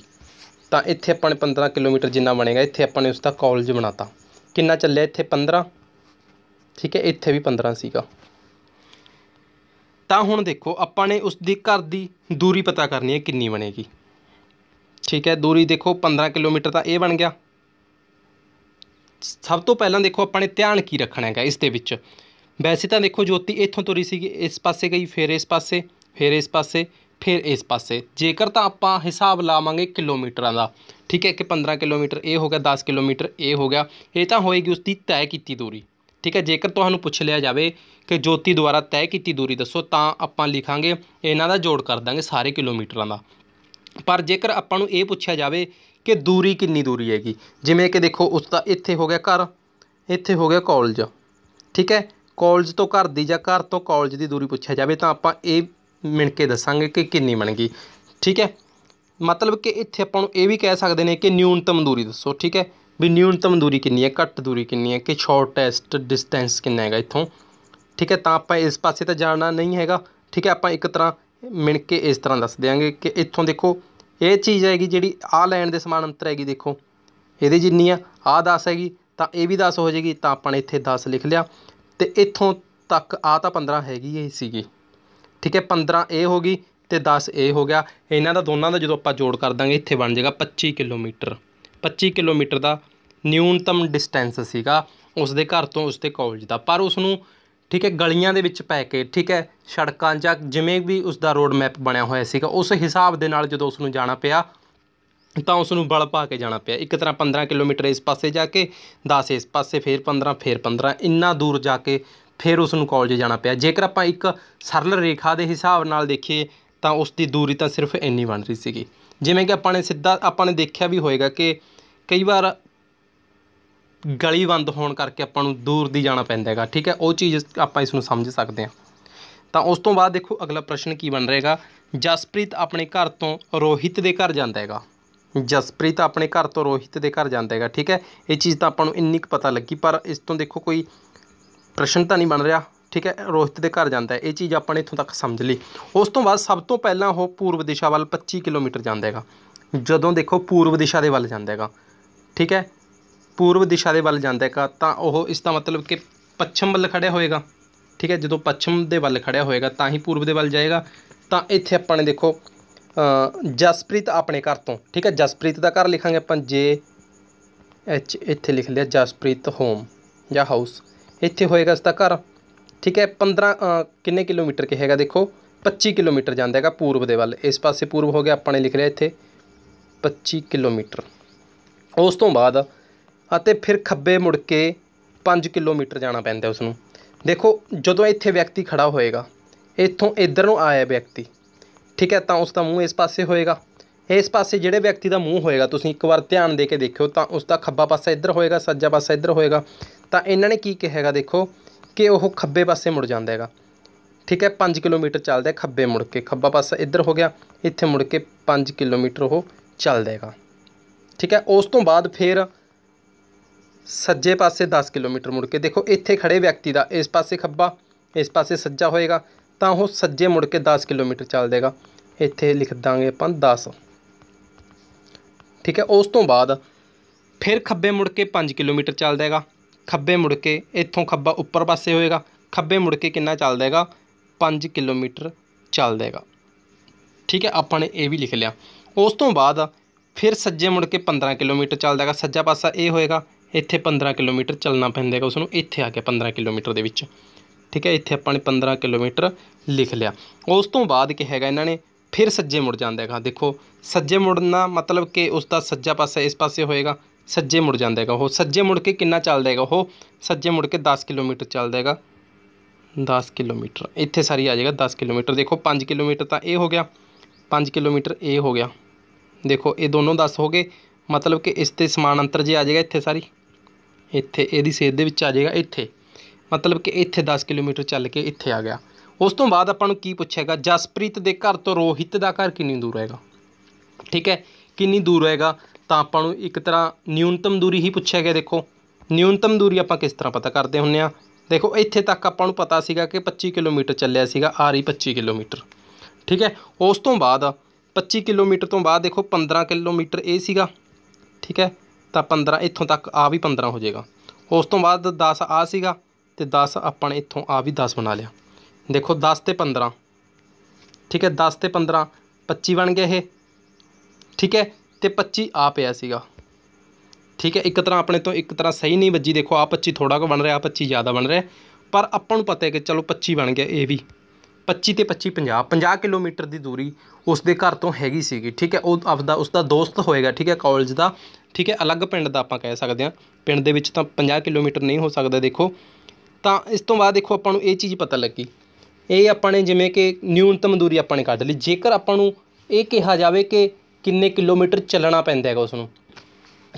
ਤਾਂ ਇੱਥੇ ਆਪਾਂ ਨੇ 15 ਕਿਲੋਮੀਟਰ ਜਿੰਨਾ ਬਣੇਗਾ, ਇੱਥੇ ਆਪਾਂ ਨੇ ਉਸ ਦਾ ਕਾਲਜ ਬਣਾਤਾ। ਕਿੰਨਾ ਚੱਲਿਆ ਇੱਥੇ? 15 ਠੀਕ ਹੈ, ਇੱਥੇ ਵੀ 15 ਸੀਗਾ। ਤਾਂ ਹੁਣ ਦੇਖੋ, ਆਪਾਂ ਨੇ ਉਸ ਦੀ ਘਰ ਦੀ ਦੂਰੀ ਪਤਾ ਕਰਨੀ ਹੈ ਕਿੰਨੀ ਬਣੇਗੀ। ਠੀਕ ਹੈ, ਦੂਰੀ ਦੇਖੋ 15 ਕਿਲੋਮੀਟਰ ਤਾਂ ਇਹ ਬਣ ਗਿਆ। ਸਭ ਤੋਂ ਪਹਿਲਾਂ ਦੇਖੋ ਆਪਾਂ ਨੇ ਧਿਆਨ ਕੀ ਰੱਖਣਾ ਹੈਗਾ ਇਸ ਦੇ ਵਿੱਚ। ਵੈਸੇ ਤਾਂ ਦੇਖੋ ਜੋਤੀ ਇੱਥੋਂ ਤੁਰੀ ਸੀਗੀ, ਇਸ ਪਾਸੇ ਗਈ, ਫਿਰ ਇਸ ਪਾਸੇ, ਫਿਰ ਇਸ ਪਾਸੇ, ਫਿਰ ਇਸ ਪਾਸੇ। ਜੇਕਰ ਤਾਂ ਆਪਾਂ ਹਿਸਾਬ ਲਾਵਾਂਗੇ ਕਿਲੋਮੀਟਰਾਂ ਦਾ, ਠੀਕ ਹੈ ਕਿ 15 ਕਿਲੋਮੀਟਰ ਇਹ ਹੋ ਗਿਆ 10 ਕਿਲੋਮੀਟਰ ਇਹ ਹੋ ਗਿਆ, ਇਹ ਤਾਂ ਹੋਏਗੀ ਉਸ ਦੀ ਤੈਅ ਕੀਤੀ ਦੂਰੀ। ਠੀਕ ਹੈ, ਜੇਕਰ ਤੁਹਾਨੂੰ ਪੁੱਛ ਲਿਆ ਜਾਵੇ ਕਿ ਜੋਤੀ ਦੁਆਰਾ ਤੈਅ ਕੀਤੀ ਦੂਰੀ ਦੱਸੋ, ਤਾਂ ਆਪਾਂ ਲਿਖਾਂਗੇ, ਇਹਨਾਂ ਦਾ ਜੋੜ ਕਰ ਦਾਂਗੇ ਸਾਰੇ ਕਿਲੋਮੀਟਰਾਂ ਦਾ। ਪਰ ਜੇਕਰ ਆਪਾਂ ਨੂੰ ਇਹ ਪੁੱਛਿਆ ਜਾਵੇ ਕਿ ਦੂਰੀ ਕਿੰਨੀ ਦੂਰੀ ਹੈਗੀ, ਜਿਵੇਂ ਕਿ ਦੇਖੋ, ਉਸ ਦਾ ਇੱਥੇ ਹੋ ਗਿਆ ਘਰ, ਇੱਥੇ ਹੋ ਗਿਆ ਕਾਲਜ, ਠੀਕ ਹੈ, ਕਾਲਜ ਤੋਂ ਘਰ ਦੀ ਜਾਂ ਘਰ ਤੋਂ ਕਾਲਜ ਦੀ ਦੂਰੀ ਪੁੱਛਿਆ ਜਾਵੇ, ਤਾਂ ਆਪਾਂ ਇਹ ਮਿਣ ਕੇ ਦੱਸਾਂਗੇ ਕਿ ਕਿੰਨੀ ਬਣ ਗਈ, ਠੀਕ ਹੈ। ਮਤਲਬ ਕਿ ਇੱਥੇ ਆਪਾਂ ਨੂੰ ਇਹ ਵੀ ਕਹਿ ਸਕਦੇ ਨੇ ਕਿ ਨਿਊਨਤਮ ਦੂਰੀ ਦੱਸੋ, ਠੀਕ ਹੈ। ਵੀ ਨਿਊਨਤਮ ਦੂਰੀ ਕਿੰਨੀ ਹੈ, ਘੱਟ ਦੂਰੀ ਕਿੰਨੀ ਹੈ, ਕਿ ਸ਼ਾਰਟੈਸਟ ਡਿਸਟੈਂਸ ਕਿੰਨਾ ਹੈਗਾ ਇੱਥੋਂ। ਠੀਕ ਹੈ, ਤਾਂ ਆਪਾਂ ਇਸ ਪਾਸੇ ਤਾਂ ਜਾਣਾ ਨਹੀਂ ਹੈਗਾ। ਠੀਕ ਹੈ, ਆਪਾਂ ਇੱਕ ਤਰ੍ਹਾਂ ਮਿਣ ਕੇ ਇਸ ਤਰ੍ਹਾਂ ਦੱਸ ਦਿਆਂਗੇ ਕਿ ਇੱਥੋਂ ਦੇਖੋ, ਇਹ ਚੀਜ਼ ਹੈਗੀ ਜਿਹੜੀ ਆਹ ਲਾਈਨ ਦੇ ਸਮਾਨ ਅੰਤਰ ਹੈਗੀ, ਦੇਖੋ। ਇਹਦੇ ਜਿੰਨੀ ਆ, ਆਹ 10 ਹੈਗੀ, ਤਾਂ ਇਹ ਵੀ 10 ਹੋ ਜਾਏਗੀ, ਤਾਂ ਆਪਾਂ ਨੇ ਇੱਥੇ 10 ਲਿਖ ਲਿਆ। ਤੇ ਇੱਥੋਂ ਤੱਕ ਆ ਤਾਂ 15 ਹੈਗੀ ਹੀ ਸੀਗੀ। ਠੀਕ ਹੈ 15 ਇਹ ਹੋ ਗਈ ਤੇ 10 ਇਹ ਹੋ ਗਿਆ। ਇਹਨਾਂ ਦਾ ਦੋਨਾਂ ਦਾ ਜਦੋਂ ਆਪਾਂ ਜੋੜ ਕਰ ਦਾਂਗੇ, ਇੱਥੇ ਬਣ ਜਾਏਗਾ 25 ਕਿਲੋਮੀਟਰ। 25 ਕਿਲੋਮੀਟਰ ਦਾ ਨਿਊਨਤਮ ਡਿਸਟੈਂਸ ਸੀਗਾ ਉਸ ਦੇ ਘਰ ਤੋਂ ਉਸ ਦੇ ਕਾਲਜ ਦਾ। ਪਰ ਉਸ ਨੂੰ ਠੀਕ ਹੈ, ਗਲੀਆਂ ਦੇ ਵਿੱਚ ਪੈ ਕੇ, ਠੀਕ ਹੈ, ਸੜਕਾਂ ਜਾਂ ਜਿਵੇਂ ਵੀ ਉਸ ਦਾ ਰੋਡ ਮੈਪ ਬਣਿਆ ਹੋਇਆ ਸੀਗਾ, ਉਸ ਹਿਸਾਬ ਦੇ ਨਾਲ ਜਦੋਂ ਉਸ ਨੂੰ ਜਾਣਾ ਪਿਆ, ਤਾਂ ਉਸ ਨੂੰ ਬਲ ਪਾ ਕੇ ਜਾਣਾ ਪਿਆ। ਇੱਕ ਤਰ੍ਹਾਂ 15 ਕਿਲੋਮੀਟਰ ਇਸ ਪਾਸੇ ਜਾ ਕੇ 10 ਇਸ ਪਾਸੇ, ਫਿਰ 15 ਫਿਰ 15 ਇੰਨਾ ਦੂਰ ਜਾ ਕੇ ਫਿਰ ਉਸ ਨੂੰ ਕਾਲਜ ਜਾਣਾ ਪਿਆ। ਜੇਕਰ ਆਪਾਂ ਇੱਕ ਸਰਲ ਰੇਖਾ ਦੇ ਹਿਸਾਬ ਨਾਲ ਦੇਖੀਏ ਤਾਂ ਉਸ ਦੀ ਦੂਰੀ ਤਾਂ ਸਿਰਫ ਇੰਨੀ ਬਣ ਰਹੀ ਸੀਗੀ। ਜਿਵੇਂ ਕਿ ਆਪਾਂ ਨੇ ਸਿੱਧਾ ਆਪਾਂ ਨੇ ਦੇਖਿਆ ਵੀ ਹੋਏਗਾ ਕਿ ਕਈ ਵਾਰ ਗਲੀ ਬੰਦ ਹੋਣ ਕਰਕੇ ਆਪਾਂ ਨੂੰ ਦੂਰ ਦੀ ਜਾਣਾ ਪੈਂਦਾ ਹੈਗਾ, ਠੀਕ ਹੈ? ਉਹ ਚੀਜ਼ ਆਪਾਂ ਇਸ ਨੂੰ ਸਮਝ ਸਕਦੇ ਹਾਂ। ਤਾਂ ਉਸ ਤੋਂ ਬਾਅਦ ਦੇਖੋ, ਅਗਲਾ ਪ੍ਰਸ਼ਨ ਕੀ ਬਣ ਰਹੇਗਾ? ਜਸਪ੍ਰੀਤ ਆਪਣੇ ਘਰ ਤੋਂ ਰੋਹਿਤ ਦੇ ਘਰ ਜਾਂਦਾ ਹੈਗਾ। ਜਸਪ੍ਰੀਤ ਆਪਣੇ ਘਰ ਤੋਂ ਰੋਹਿਤ ਦੇ ਘਰ ਜਾਂਦਾ ਹੈਗਾ, ਠੀਕ ਹੈ? ਇਹ ਚੀਜ਼ ਤਾਂ ਆਪਾਂ ਨੂੰ ਇੰਨੀ ਕੁ ਪਤਾ ਲੱਗੀ, ਪਰ ਇਸ ਤੋਂ ਦੇਖੋ ਕੋਈ ਪ੍ਰਸ਼ਨ ਤਾਂ ਨਹੀਂ ਬਣ ਰਿਹਾ। ਠੀਕ ਹੈ, ਰੋਹਿਤ ਦੇ ਘਰ ਜਾਂਦਾ ਹੈ। ਇਹ ਚੀਜ਼ ਆਪਾਂ ਨੇ ਇੱਥੋਂ ਤੱਕ ਸਮਝ ਲਈ। ਉਸ ਤੋਂ ਬਾਅਦ ਸਭ ਤੋਂ ਪਹਿਲਾਂ ਉਹ ਪੂਰਬ ਦਿਸ਼ਾ ਵੱਲ 25 ਕਿਲੋਮੀਟਰ ਜਾਂਦਾ ਹੈਗਾ। ਜਦੋਂ ਦੇਖੋ ਪੂਰਬ ਦਿਸ਼ਾ ਦੇ ਵੱਲ ਜਾਂਦਾ ਹੈਗਾ। ਠੀਕ ਹੈ, ਪੂਰਬ ਦਿਸ਼ਾ ਦੇ ਵੱਲ ਜਾਂਦਾ ਹੈਗਾ ਤਾਂ ਉਹ ਇਸ ਦਾ ਮਤਲਬ ਕਿ ਪੱਛਮ ਵੱਲ ਖੜਿਆ ਹੋਏਗਾ। ਠੀਕ ਹੈ, ਜਦੋਂ ਪੱਛਮ ਦੇ ਵੱਲ ਖੜਿਆ ਹੋਏਗਾ ਤਾਂ ਹੀ ਪੂਰਬ ਦੇ ਵੱਲ ਜਾਏਗਾ। ਤਾਂ ਇੱਥੇ ਆਪਾਂ ਨੇ ਦੇਖੋ ਜਸਪ੍ਰੀਤ ਆਪਣੇ ਘਰ ਤੋਂ। ਠੀਕ ਹੈ, ਜਸਪ੍ਰੀਤ ਦਾ ਘਰ ਲਿਖਾਂਗੇ ਆਪਾਂ ਜੇ ਐਚ, ਇੱਥੇ ਲਿਖ ਲਿਆ ਜਸਪ੍ਰੀਤ ਹੋਮ ਜਾਂ ਹਾਊਸ। ਇੱਥੇ ਹੋਏਗਾ ਇਸ ਦਾ ਘਰ। ਠੀਕ ਹੈ 15 ਕਿੰਨੇ ਕਿਲੋਮੀਟਰ ਕਿ ਹੈਗਾ ਦੇਖੋ? 25 ਕਿਲੋਮੀਟਰ ਜਾਂਦਾ ਹੈਗਾ ਪੂਰਬ ਦੇ ਵੱਲ। ਇਸ ਪਾਸੇ ਪੂਰਬ ਹੋ ਗਿਆ, ਆਪਾਂ ਨੇ ਲਿਖ ਲਿਆ ਇੱਥੇ। 25 ਕਿਲੋਮੀਟਰ। ਉਸ ਤੋਂ ਬਾਅਦ ਅਤੇ ਫਿਰ ਖੱਬੇ ਮੁੜ ਕੇ 5 ਕਿਲੋਮੀਟਰ ਜਾਣਾ ਪੈਂਦਾ ਉਸ ਨੂੰ ਦੇਖੋ, ਜਦੋਂ ਇੱਥੇ ਵਿਅਕਤੀ ਖੜਾ ਹੋਏਗਾ, ਇੱਥੋਂ ਇੱਧਰ ਨੂੰ ਆਇਆ ਵਿਅਕਤੀ, ਠੀਕ ਹੈ, ਤਾਂ ਉਸ ਦਾ ਮੂੰਹ ਇਸ ਪਾਸੇ ਹੋਏਗਾ। ਇਸ ਪਾਸੇ ਜਿਹੜੇ ਵਿਅਕਤੀ ਦਾ ਮੂੰਹ ਹੋਏਗਾ, ਤੁਸੀਂ ਇੱਕ ਵਾਰ ਧਿਆਨ ਦੇ ਕੇ ਦੇਖਿਓ, ਤਾਂ ਉਸ ਦਾ ਖੱਬਾ ਪਾਸਾ ਇੱਧਰ ਹੋਏਗਾ, ਸੱਜਾ ਪਾਸਾ ਇੱਧਰ ਹੋਏਗਾ। ਤਾਂ ਇਹਨਾਂ ਨੇ ਕੀ ਕਿਹਾਗਾ ਦੇਖੋ ਕਿ ਉਹ ਖੱਬੇ ਪਾਸੇ ਮੁੜ ਜਾਂਦਾ ਹੈਗਾ। ਠੀਕ ਹੈ 5 ਕਿਲੋਮੀਟਰ ਚੱਲਦਾ ਖੱਬੇ ਮੁੜ ਕੇ। ਖੱਬਾ ਪਾਸਾ ਇੱਧਰ ਹੋ ਗਿਆ, ਇੱਥੇ ਮੁੜ ਕੇ 5 ਕਿਲੋਮੀਟਰ ਉਹ ਚੱਲਦਾ ਹੈਗਾ। ਠੀਕ ਹੈ, ਉਸ ਤੋਂ ਬਾਅਦ ਫਿਰ ਸੱਜੇ ਪਾਸੇ 10 ਕਿਲੋਮੀਟਰ ਮੁੜ ਕੇ। ਦੇਖੋ, ਇੱਥੇ ਖੜੇ ਵਿਅਕਤੀ ਦਾ ਇਸ ਪਾਸੇ ਖੱਬਾ, ਇਸ ਪਾਸੇ ਸੱਜਾ ਹੋਏਗਾ, ਤਾਂ ਉਹ ਸੱਜੇ ਮੁੜ ਕੇ 10 ਕਿਲੋਮੀਟਰ ਚੱਲ ਦੇਗਾ ਇੱਥੇ ਲਿਖ ਦਾਂਗੇ ਆਪਾਂ 10 ਠੀਕ ਹੈ, ਉਸ ਤੋਂ ਬਾਅਦ ਫਿਰ ਖੱਬੇ ਮੁੜ ਕੇ 5 ਕਿਲੋਮੀਟਰ ਚੱਲਦਾ ਹੈਗਾ। ਖੱਬੇ ਮੁੜ ਕੇ ਇੱਥੋਂ ਖੱਬਾ ਉੱਪਰ ਪਾਸੇ ਹੋਏਗਾ। ਖੱਬੇ ਮੁੜ ਕੇ ਕਿੰਨਾ ਚੱਲਦਾ ਹੈਗਾ? 5 ਕਿਲੋਮੀਟਰ ਚੱਲਦਾ ਹੈਗਾ। ਠੀਕ ਹੈ, ਆਪਾਂ ਨੇ ਇਹ ਵੀ ਲਿਖ ਲਿਆ। ਉਸ ਤੋਂ ਬਾਅਦ ਫਿਰ ਸੱਜੇ ਮੁੜ ਕੇ 15 ਕਿਲੋਮੀਟਰ ਚੱਲਦਾ ਹੈਗਾ। ਸੱਜਾ ਪਾਸਾ ਇਹ ਹੋਏਗਾ, ਇੱਥੇ 15 ਕਿਲੋਮੀਟਰ ਚੱਲਣਾ ਪੈਂਦਾ ਹੈਗਾ ਉਸ ਨੂੰ ਇੱਥੇ ਆ ਕੇ 15 ਕਿਲੋਮੀਟਰ ਦੇ ਵਿੱਚ। ਠੀਕ ਹੈ, ਇੱਥੇ ਆਪਾਂ ਨੇ 15 ਕਿਲੋਮੀਟਰ ਲਿਖ ਲਿਆ। ਉਸ ਤੋਂ ਬਾਅਦ ਕੀ ਹੈਗਾ ਇਹਨਾਂ ਨੇ? ਫਿਰ ਸੱਜੇ ਮੁੜ ਜਾਂਦਾ ਹੈਗਾ। ਦੇਖੋ, ਸੱਜੇ ਮੁੜਨਾ ਮਤਲਬ ਕਿ ਉਸ ਦਾ ਸੱਜਾ ਪਾਸਾ ਇਸ ਪਾਸੇ ਹੋਏਗਾ। ਸੱਜੇ ਮੁੜ ਜਾਂਦਾ ਹੈਗਾ। ਉਹ ਸੱਜੇ ਮੁੜ ਕੇ ਕਿੰਨਾ ਚੱਲਦਾ ਹੈਗਾ? ਉਹ ਸੱਜੇ ਮੁੜ ਕੇ 10 ਕਿਲੋਮੀਟਰ ਚੱਲਦਾ ਹੈਗਾ। 10 ਕਿਲੋਮੀਟਰ। ਇੱਥੇ ਸਾਰੀ ਆ ਜਾਏਗਾ 10 ਕਿਲੋਮੀਟਰ। ਦੇਖੋ 5 ਕਿਲੋਮੀਟਰ ਤਾਂ ਇਹ ਹੋ ਗਿਆ। 5 ਕਿਲੋਮੀਟਰ ਇਹ ਹੋ ਗਿਆ। ਦੇਖੋ, ਇਹ ਦੋਨੋਂ 10 ਹੋ ਗਏ। ਮਤਲਬ ਕਿ ਇਸ ਤੇ ਸਮਾਨ ਅੰਤਰ ਜੇ ਆ ਜਾਏਗਾ ਇੱਥੇ ਸਾਰੀ। ਇੱਥੇ, ਇਹਦੀ ਸੇਧ ਦੇ ਵਿੱਚ ਆ ਜਾਏਗਾ ਇੱਥੇ। ਮਤਲਬ ਕਿ ਇੱਥੇ 10 ਕਿਲੋਮੀਟਰ ਚੱਲ ਕੇ ਇੱਥੇ ਆ ਗਿਆ। ਉਸ ਤੋਂ ਬਾਅਦ ਆਪਾਂ ਨੂੰ ਕੀ ਪੁੱਛੇਗਾ ਜਸਪ੍ਰੀਤ ਦੇ ਘਰ ਤੋਂ ਰੋਹਿਤ ਦਾ ਘਰ ਕਿੰਨੀ ਦੂਰ ਹੈਗਾ ਠੀਕ ਹੈ? ਕਿੰਨੀ ਦੂਰ ਹੈਗਾ ਤਾਂ ਆਪਾਂ ਨੂੰ ਇੱਕ ਤਰ੍ਹਾਂ ਨਿਊਨਤਮ ਦੂਰੀ ਹੀ ਪੁੱਛਿਆ ਗਿਆ, ਦੇਖੋ। ਨਿਊਨਤਮ ਦੂਰੀ ਆਪਾਂ ਕਿਸ ਤਰ੍ਹਾਂ ਪਤਾ ਕਰਦੇ ਹੁੰਨੇ ਆ? ਦੇਖੋ, ਇੱਥੇ ਤੱਕ ਆਪਾਂ ਨੂੰ ਪਤਾ ਸੀਗਾ ਕਿ 25 ਕਿਲੋਮੀਟਰ ਚੱਲਿਆ ਸੀਗਾ, ਆ ਰਹੀ 25 ਕਿਲੋਮੀਟਰ। ਠੀਕ ਹੈ? ਉਸ ਤੋਂ ਬਾਅਦ 25 ਕਿਲੋਮੀਟਰ ਤੋਂ ਬਾਅਦ ਦੇਖੋ 15 ਕਿਲੋਮੀਟਰ ਇਹ ਸੀਗਾ। ਠੀਕ ਹੈ? ਤਾਂ 15 ਇੱਥੋਂ ਤੱਕ ਆ ਵੀ 15 ਹੋ ਜਾਏਗਾ। ਉਸ ਤੋਂ ਬਾਅਦ 10 ਆ ਸੀਗਾ ਤੇ 10 ਆਪਾਂ ਨੇ ਇੱਥੋਂ ਆ ਵੀ 10 ਬਣਾ ਲਿਆ। ਦੇਖੋ 10 ਤੇ 15 ਠੀਕ ਹੈ? 10 ਤੇ 15 25 ਬਣ ਗਿਆ ਇਹ। ਠੀਕ ਹੈ? ਤੇ 25 ਆ ਪਿਆ ਸੀਗਾ। ਠੀਕ ਹੈ, ਇੱਕ ਤਰ੍ਹਾਂ ਆਪਣੇ ਤੋਂ ਇੱਕ ਤਰ੍ਹਾਂ ਸਹੀ ਨਹੀਂ ਵੱਜੀ। ਦੇਖੋ ਆ 25 ਥੋੜਾ ਕੁ ਬਣ ਰਿਹਾ ਆ 25 ਜ਼ਿਆਦਾ ਬਣ ਰਿਹਾ। ਪਰ ਆਪਾਂ ਨੂੰ ਪਤਾ ਹੈ ਕਿ ਚਲੋ 25 ਬਣ ਗਿਆ ਇਹ ਵੀ। 25 ਤੇ 25 50 50 ਕਿਲੋਮੀਟਰ ਦੀ ਦੂਰੀ ਉਸ ਦੇ ਘਰ ਤੋਂ ਹੈਗੀ ਸੀਗੀ। ਠੀਕ ਹੈ, ਉਹ ਆਪਦਾ ਉਸ ਦਾ ਦੋਸਤ ਹੋਏਗਾ, ਠੀਕ ਹੈ ਕਾਲਜ ਦਾ। ਠੀਕ ਹੈ, ਅਲੱਗ ਪਿੰਡ ਦਾ ਆਪਾਂ ਕਹਿ ਸਕਦੇ ਹਾਂ। ਪਿੰਡ ਦੇ ਵਿੱਚ ਤਾਂ 50 ਕਿਲੋਮੀਟਰ ਨਹੀਂ ਹੋ ਸਕਦਾ, ਦੇਖੋ। ਤਾਂ ਇਸ ਤੋਂ ਬਾਅਦ ਦੇਖੋ, ਆਪਾਂ ਨੂੰ ਇਹ ਚੀਜ਼ ਪਤਾ ਲੱਗੀ। ਇਹ ਆਪਾਂ ਨੇ ਜਿਵੇਂ ਕਿ ਨਿਊਨਤਮ ਦੂਰੀ ਆਪਾਂ ਨੇ ਕੱਢ ਲਈ। ਜੇਕਰ ਆਪਾਂ ਨੂੰ ਇਹ ਕਿਹਾ ਜਾਵੇ ਕਿ ਕਿੰਨੇ ਕਿਲੋਮੀਟਰ ਚੱਲਣਾ ਪੈਂਦਾ ਹੈਗਾ ਉਸ ਨੂੰ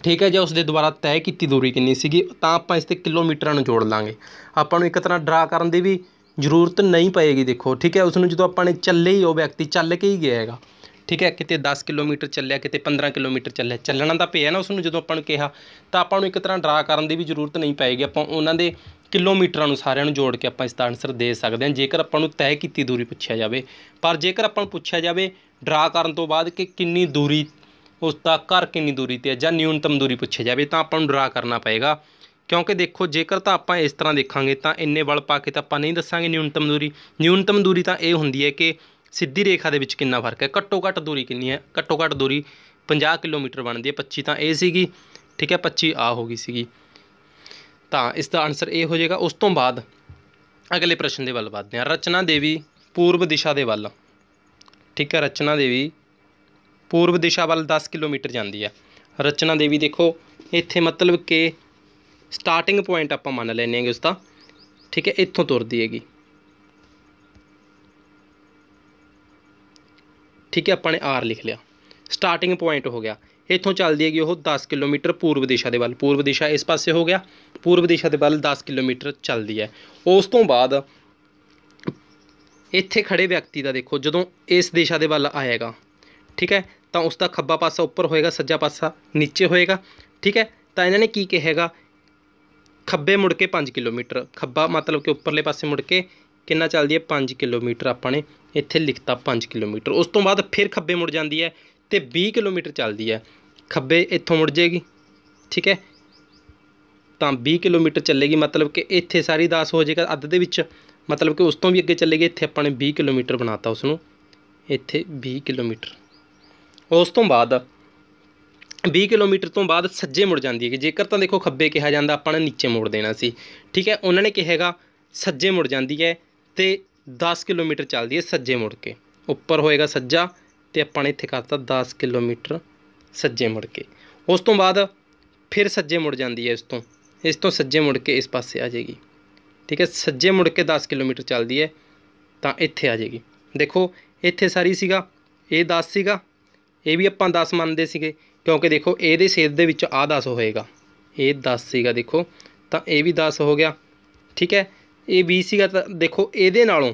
ਠੀਕ ਹੈ, ਜੇ ਉਸ ਦੇ ਦੁਆਰਾ ਤੈਅ ਕੀਤੀ ਦੂਰੀ ਕਿੰਨੀ ਸੀਗੀ, ਤਾਂ ਆਪਾਂ ਇਸ ਤੇ ਕਿਲੋਮੀਟਰਾਂ ਨੂੰ ਜੋੜ ਲਾਂਗੇ। ਆਪਾਂ ਨੂੰ ਇੱਕ ਤਰ੍ਹਾਂ ਡਰਾ ਕਰਨ ਦੀ ਵੀ ਜ਼ਰੂਰਤ ਨਹੀਂ ਪਏਗੀ, ਦੇਖੋ। ਠੀਕ ਹੈ ਉਸ ਨੂੰ ਜਦੋਂ ਆਪਾਂ ਨੇ ਚੱਲੇ ਹੀ ਉਹ ਵਿਅਕਤੀ, ਚੱਲ ਕੇ ਹੀ ਗਿਆ ਹੈਗਾ। ਠੀਕ ਹੈ, ਕਿਤੇ 10 ਕਿਲੋਮੀਟਰ ਚੱਲਿਆ, ਕਿਤੇ 15 ਕਿਲੋਮੀਟਰ ਚੱਲਿਆ। ਚੱਲਣਾ ਤਾਂ ਪਿਆ ਨਾ ਉਸ ਨੂੰ ਜਦੋਂ ਆਪਾਂ ਨੂੰ ਕਿਹਾ, ਤਾਂ ਆਪਾਂ ਨੂੰ ਇੱਕ ਤਰ੍ਹਾਂ ਡਰਾ ਕਰਨ ਦੀ ਵੀ ਜ਼ਰੂਰਤ ਨਹੀਂ ਪਏਗੀ। ਆਪਾਂ ਉਹਨਾਂ ਦੇ ਕਿਲੋਮੀਟਰਾਂ ਨੂੰ ਸਾਰਿਆਂ ਨੂੰ ਜੋੜ ਕੇ ਆਪਾਂ ਇਸ ਦਾ ਆਨਸਰ ਦੇ ਸਕਦੇ ਹਾਂ। ਜੇਕਰ ਆਪਾਂ ਨੂੰ ਤੈਅ ਕੀਤੀ ਦੂਰੀ ਪੁੱਛਿਆ ਜਾਵੇ, ਪਰ ਜੇਕਰ ਆਪਾਂ ਨੂੰ ਪੁੱਛਿਆ ਜਾਵੇ ਡਰਾ ਕਰਨ ਤੋਂ ਬਾਅਦ ਕਿ ਕਿੰਨੀ ਦੂਰੀ, ਉਸ ਦਾ ਘਰ ਕਿੰਨੀ ਦੂਰੀ ਤੇ ਹੈ ਜਾਂ ਨਿਊਨਤਮ ਦੂਰੀ ਪੁੱਛਿਆ ਜਾਵੇ, ਤਾਂ ਆਪਾਂ ਨੂੰ ਡਰਾ ਕਰਨਾ ਪਏਗਾ। ਕਿਉਂਕਿ ਦੇਖੋ, ਜੇਕਰ ਤਾਂ ਆਪਾਂ ਇਸ ਤਰ੍ਹਾਂ ਦੇਖਾਂਗੇ, ਤਾਂ ਇੰਨੇ ਵਲ ਪਾ ਕੇ ਤਾਂ ਆਪਾਂ ਨਹੀਂ ਦੱਸਾਂਗੇ ਨਿਊਨਤਮ ਦੂਰੀ। ਨਿਊਨਤਮ ਦੂਰੀ ਤਾਂ ਇਹ ਹੁੰਦੀ ਹੈ ਕਿ ਸਿੱਧੀ ਰੇਖਾ ਦੇ ਵਿੱਚ ਕਿੰਨਾ ਫ਼ਰਕ ਹੈ? ਘੱਟੋ ਘੱਟ ਦੂਰੀ ਕਿੰਨੀ ਹੈ? ਘੱਟੋ ਘੱਟ ਦੂਰੀ 50 ਕਿਲੋਮੀਟਰ ਬਣਦੀ ਹੈ। 25 ਤਾਂ ਇਹ ਸੀਗੀ, ਠੀਕ ਹੈ? 25 ਆ ਹੋ ਗਈ ਸੀਗੀ। ਤਾਂ ਇਸ ਦਾ ਆਨਸਰ ਇਹ ਹੋ ਜਾਏਗਾ। ਉਸ ਤੋਂ ਬਾਅਦ ਅਗਲੇ ਪ੍ਰਸ਼ਨ ਦੇ ਵੱਲ ਵਧਦੇ ਹਾਂ। ਰਚਨਾ ਦੇਵੀ ਪੂਰਬ ਦਿਸ਼ਾ ਦੇ ਵੱਲ, ਠੀਕ ਹੈ? ਰਚਨਾ ਦੇਵੀ ਪੂਰਬ ਦਿਸ਼ਾ ਵੱਲ 10 ਕਿਲੋਮੀਟਰ ਜਾਂਦੀ ਹੈ। ਰਚਨਾ ਦੇਵੀ ਦੇਖੋ, ਇੱਥੇ ਮਤਲਬ ਕਿ ਸਟਾਰਟਿੰਗ ਪੁਆਇੰਟ ਆਪਾਂ ਮੰਨ ਲੈਂਦੇ ਹਾਂਗੇ ਉਸ ਦਾ, ਠੀਕ ਹੈ? ਇੱਥੋਂ ਤੁਰਦੀ ਹੈਗੀ। ਠੀਕ ਹੈ, ਆਪਾਂ ਨੇ ਆਰ ਲਿਖ ਲਿਆ। ਸਟਾਰਟਿੰਗ ਪੁਆਇੰਟ ਹੋ ਗਿਆ। ਇੱਥੋਂ ਚੱਲਦੀ ਹੈਗੀ ਉਹ 10 ਕਿਲੋਮੀਟਰ ਪੂਰਬ ਦਿਸ਼ਾ ਦੇ ਵੱਲ। ਪੂਰਬ ਦਿਸ਼ਾ ਇਸ ਪਾਸੇ ਹੋ ਗਿਆ। ਪੂਰਬ ਦਿਸ਼ਾ ਦੇ ਵੱਲ 10 ਕਿਲੋਮੀਟਰ ਚੱਲਦੀ ਹੈ। ਉਸ ਤੋਂ ਬਾਅਦ ਇੱਥੇ ਖੜੇ ਵਿਅਕਤੀ ਦਾ ਦੇਖੋ, ਜਦੋਂ ਇਸ ਦਿਸ਼ਾ ਦੇ ਵੱਲ ਆਏਗਾ, ਠੀਕ ਹੈ, ਤਾਂ ਉਸ ਦਾ ਖੱਬਾ ਪਾਸਾ ਉੱਪਰ ਹੋਏਗਾ, ਸੱਜਾ ਪਾਸਾ ਨੀਚੇ ਹੋਏਗਾ, ਠੀਕ ਹੈ, ਤਾਂ ਇਹਨਾਂ ਨੇ ਕੀ ਕਿਹਾਗਾ ਖੱਬੇ ਮੁੜ ਕੇ 5 ਕਿਲੋਮੀਟਰ। ਖੱਬਾ ਮਤਲਬ ਕਿ ਉੱਪਰਲੇ ਪਾਸੇ ਮੁੜ ਕੇ ਕਿੰਨਾ ਚੱਲਦੀ ਹੈ? 5 ਕਿਲੋਮੀਟਰ ਆਪਾਂ ਨੇ ਇੱਥੇ ਲਿਖਤਾ 5 ਕਿਲੋਮੀਟਰ। ਉਸ ਤੋਂ ਬਾਅਦ ਫਿਰ ਖੱਬੇ ਮੁੜ ਜਾਂਦੀ ਹੈ ਤੇ 20 ਕਿਲੋਮੀਟਰ ਚੱਲਦੀ ਹੈ। ਖੱਬੇ ਇੱਥੋਂ ਮੁੜ ਜਾਏਗੀ ਠੀਕ ਹੈ? ਤਾਂ 20 ਕਿਲੋਮੀਟਰ ਚੱਲੇਗੀ, ਮਤਲਬ ਕਿ ਇੱਥੇ ਸਾਰੀ 10 ਹੋ ਜਾਏਗਾ ਅੱਧ ਦੇ ਵਿੱਚ। ਮਤਲਬ ਕਿ ਉਸ ਤੋਂ ਵੀ ਅੱਗੇ ਚੱਲੇਗੀ, ਇੱਥੇ ਆਪਾਂ ਨੇ 20 ਕਿਲੋਮੀਟਰ ਬਣਾਤਾ ਉਸ ਨੂੰ ਇੱਥੇ 20 ਕਿਲੋਮੀਟਰ। ਉਸ ਤੋਂ ਬਾਅਦ 20 ਕਿਲੋਮੀਟਰ ਤੋਂ ਬਾਅਦ ਸੱਜੇ ਮੁੜ ਜਾਂਦੀ ਹੈ ਕਿ ਜੇਕਰ ਤਾਂ ਦੇਖੋ ਖੱਬੇ ਕਿਹਾ ਜਾਂਦਾ, ਆਪਾਂ ਨੇ ਨੀਚੇ ਮੋੜ ਦੇਣਾ ਸੀ। ਠੀਕ ਹੈ? ਉਹਨਾਂ ਨੇ ਕਿਹਾਗਾ ਸੱਜੇ ਮੁੜ ਜਾਂਦੀ ਹੈ। ਤੇ 10 ਕਿਲੋਮੀਟਰ ਚੱਲਦੀ ਹੈ ਸੱਜੇ ਮੁੜ ਕੇ। ਉੱਪਰ ਹੋਏਗਾ ਸੱਜਾ ਤੇ ਆਪਾਂ ਨੇ ਇੱਥੇ ਕਰਤਾ 10 ਕਿਲੋਮੀਟਰ ਸੱਜੇ ਮੁੜ ਕੇ। ਉਸ ਤੋਂ ਬਾਅਦ ਫਿਰ ਸੱਜੇ ਮੁੜ ਜਾਂਦੀ ਹੈ ਇਸ ਤੋਂ। ਇਸ ਤੋਂ ਸੱਜੇ ਮੁੜ ਕੇ ਇਸ ਪਾਸੇ ਆ ਜਾਏਗੀ। ਠੀਕ ਹੈ, ਸੱਜੇ ਮੁੜ ਕੇ 10 ਕਿਲੋਮੀਟਰ ਚੱਲਦੀ ਹੈ ਤਾਂ ਇੱਥੇ ਆ ਜਾਏਗੀ। ਦੇਖੋ, ਇੱਥੇ ਸਾਰੀ ਸੀਗਾ, ਇਹ 10 ਸੀਗਾ, ਇਹ ਵੀ ਆਪਾਂ 10 ਮੰਨਦੇ ਸੀਗੇ, ਕਿਉਂਕਿ ਦੇਖੋ, ਇਹਦੇ ਛੇਦ ਦੇ ਵਿੱਚ ਆ 10 ਹੋਏਗਾ। ਇਹ 10 ਸੀਗਾ, ਦੇਖੋ, ਤਾਂ ਇਹ ਵੀ 10 ਹੋ ਗਿਆ। ਠੀਕ ਹੈ ਇਹ 20 ਸੀਗਾ ਤਾਂ ਦੇਖੋ ਇਹਦੇ ਨਾਲੋਂ